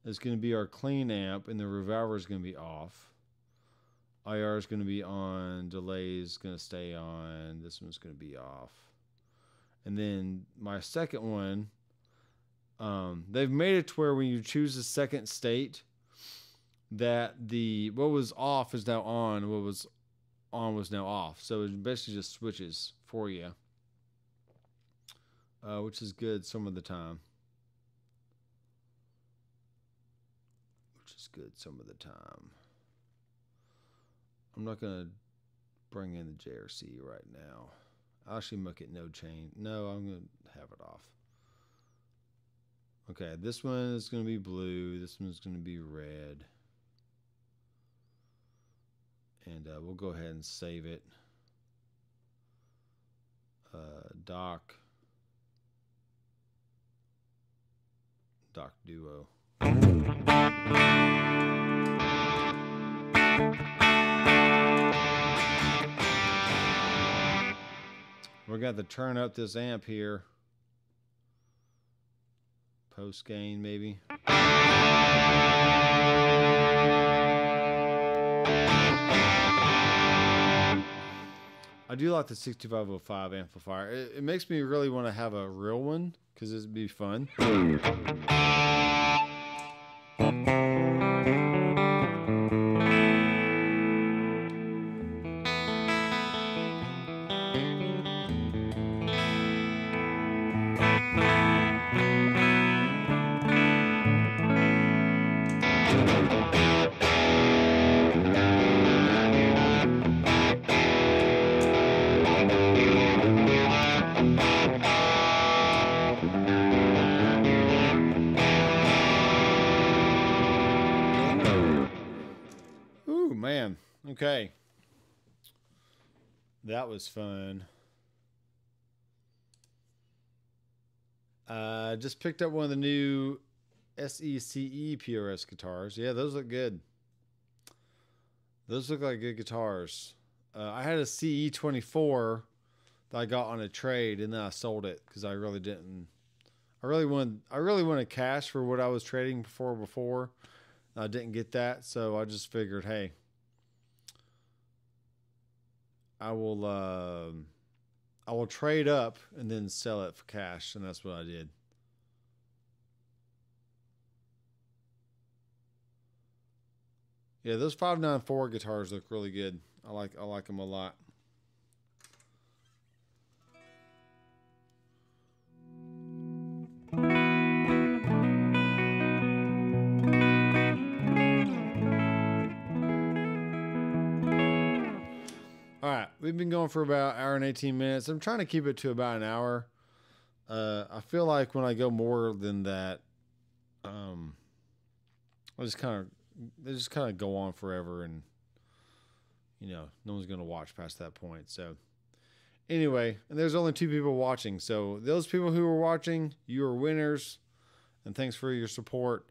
is going to be our clean amp and the revolver is going to be off. IR is going to be on, delay is going to stay on, this one's going to be off. And then my second one, um, they've made it to where when you choose the second state, that the what was off is now on, what was on was now off. So it basically just switches for you, uh, which is good some of the time. Which is good some of the time. I'm not going to bring in the JRC right now. I'll actually make it no chain. No, I'm going to have it off. Okay, this one is going to be blue. This one's going to be red. And uh, we'll go ahead and save it. Uh, doc. Doc Duo. We're going to turn up this amp here. Post gain, maybe. I do like the 6505 amplifier. It, it makes me really want to have a real one because it'd be fun. Hmm. Okay. That was fun. Uh, just picked up one of the new SE CE PRS guitars. Yeah, those look good. Those look like good guitars. Uh, I had a CE24 that I got on a trade, and then I sold it because I really didn't. I really wanted. I really wanted cash for what I was trading for before. I didn't get that, so I just figured, hey, I will. Uh, I will trade up and then sell it for cash, and that's what I did. Yeah, those 594 guitars look really good. I like I like them a lot. All right, we've been going for about an hour and 18 minutes. I'm trying to keep it to about an hour. Uh, I feel like when I go more than that, um, I just kind of they just kind of go on forever, and you know, no one's gonna watch past that point. So, anyway, and there's only two people watching. So those people who are watching, you are winners, and thanks for your support.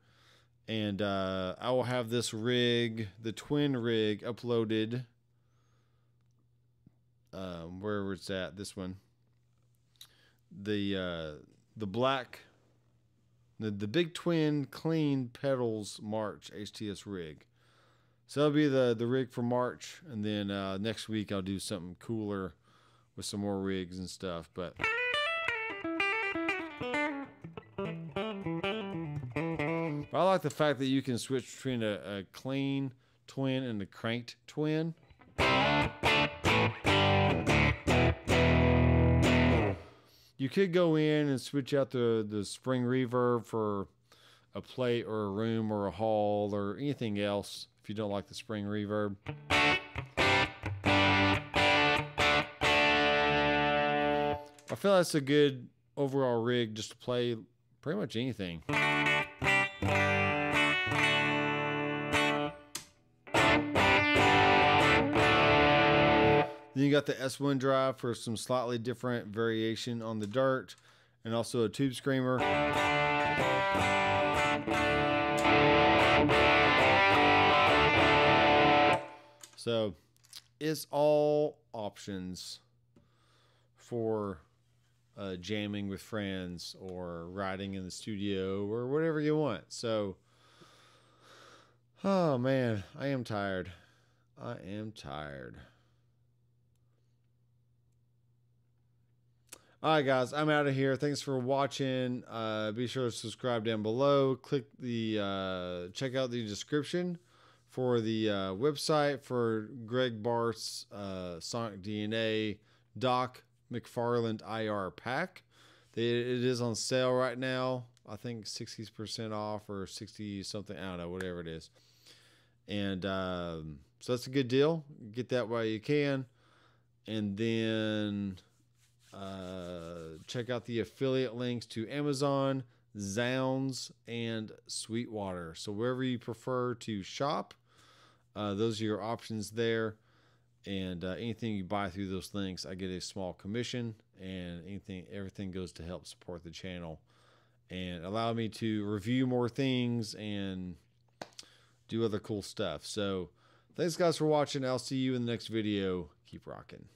And uh, I will have this rig, the twin rig, uploaded um, wherever it's at. This one, the uh, the black, the the big twin clean pedals March HTS rig. So that'll be the the rig for March, and then uh, next week I'll do something cooler with some more rigs and stuff. But I like the fact that you can switch between a, a clean twin and a cranked twin. You could go in and switch out the, the spring reverb for a plate or a room or a hall or anything else if you don't like the spring reverb. I feel that's a good overall rig just to play pretty much anything. Got the S1 drive for some slightly different variation on the dirt and also a tube screamer. So it's all options for uh, jamming with friends or riding in the studio or whatever you want. So, oh man, I am tired. I am tired. All right, guys, I'm out of here. Thanks for watching. Uh, be sure to subscribe down below. Click the uh, check out the description for the uh, website for Greg Barth's uh, Sonic DNA Doc McFarland IR pack. It is on sale right now. I think 60% off or 60 something. I don't know, whatever it is. And um, so that's a good deal. Get that while you can. And then uh, check out the affiliate links to Amazon, Zzounds, and Sweetwater. So wherever you prefer to shop, uh, those are your options there. And uh, anything you buy through those links, I get a small commission, and anything, everything goes to help support the channel and allow me to review more things and do other cool stuff. So, thanks guys for watching. I'll see you in the next video. Keep rocking.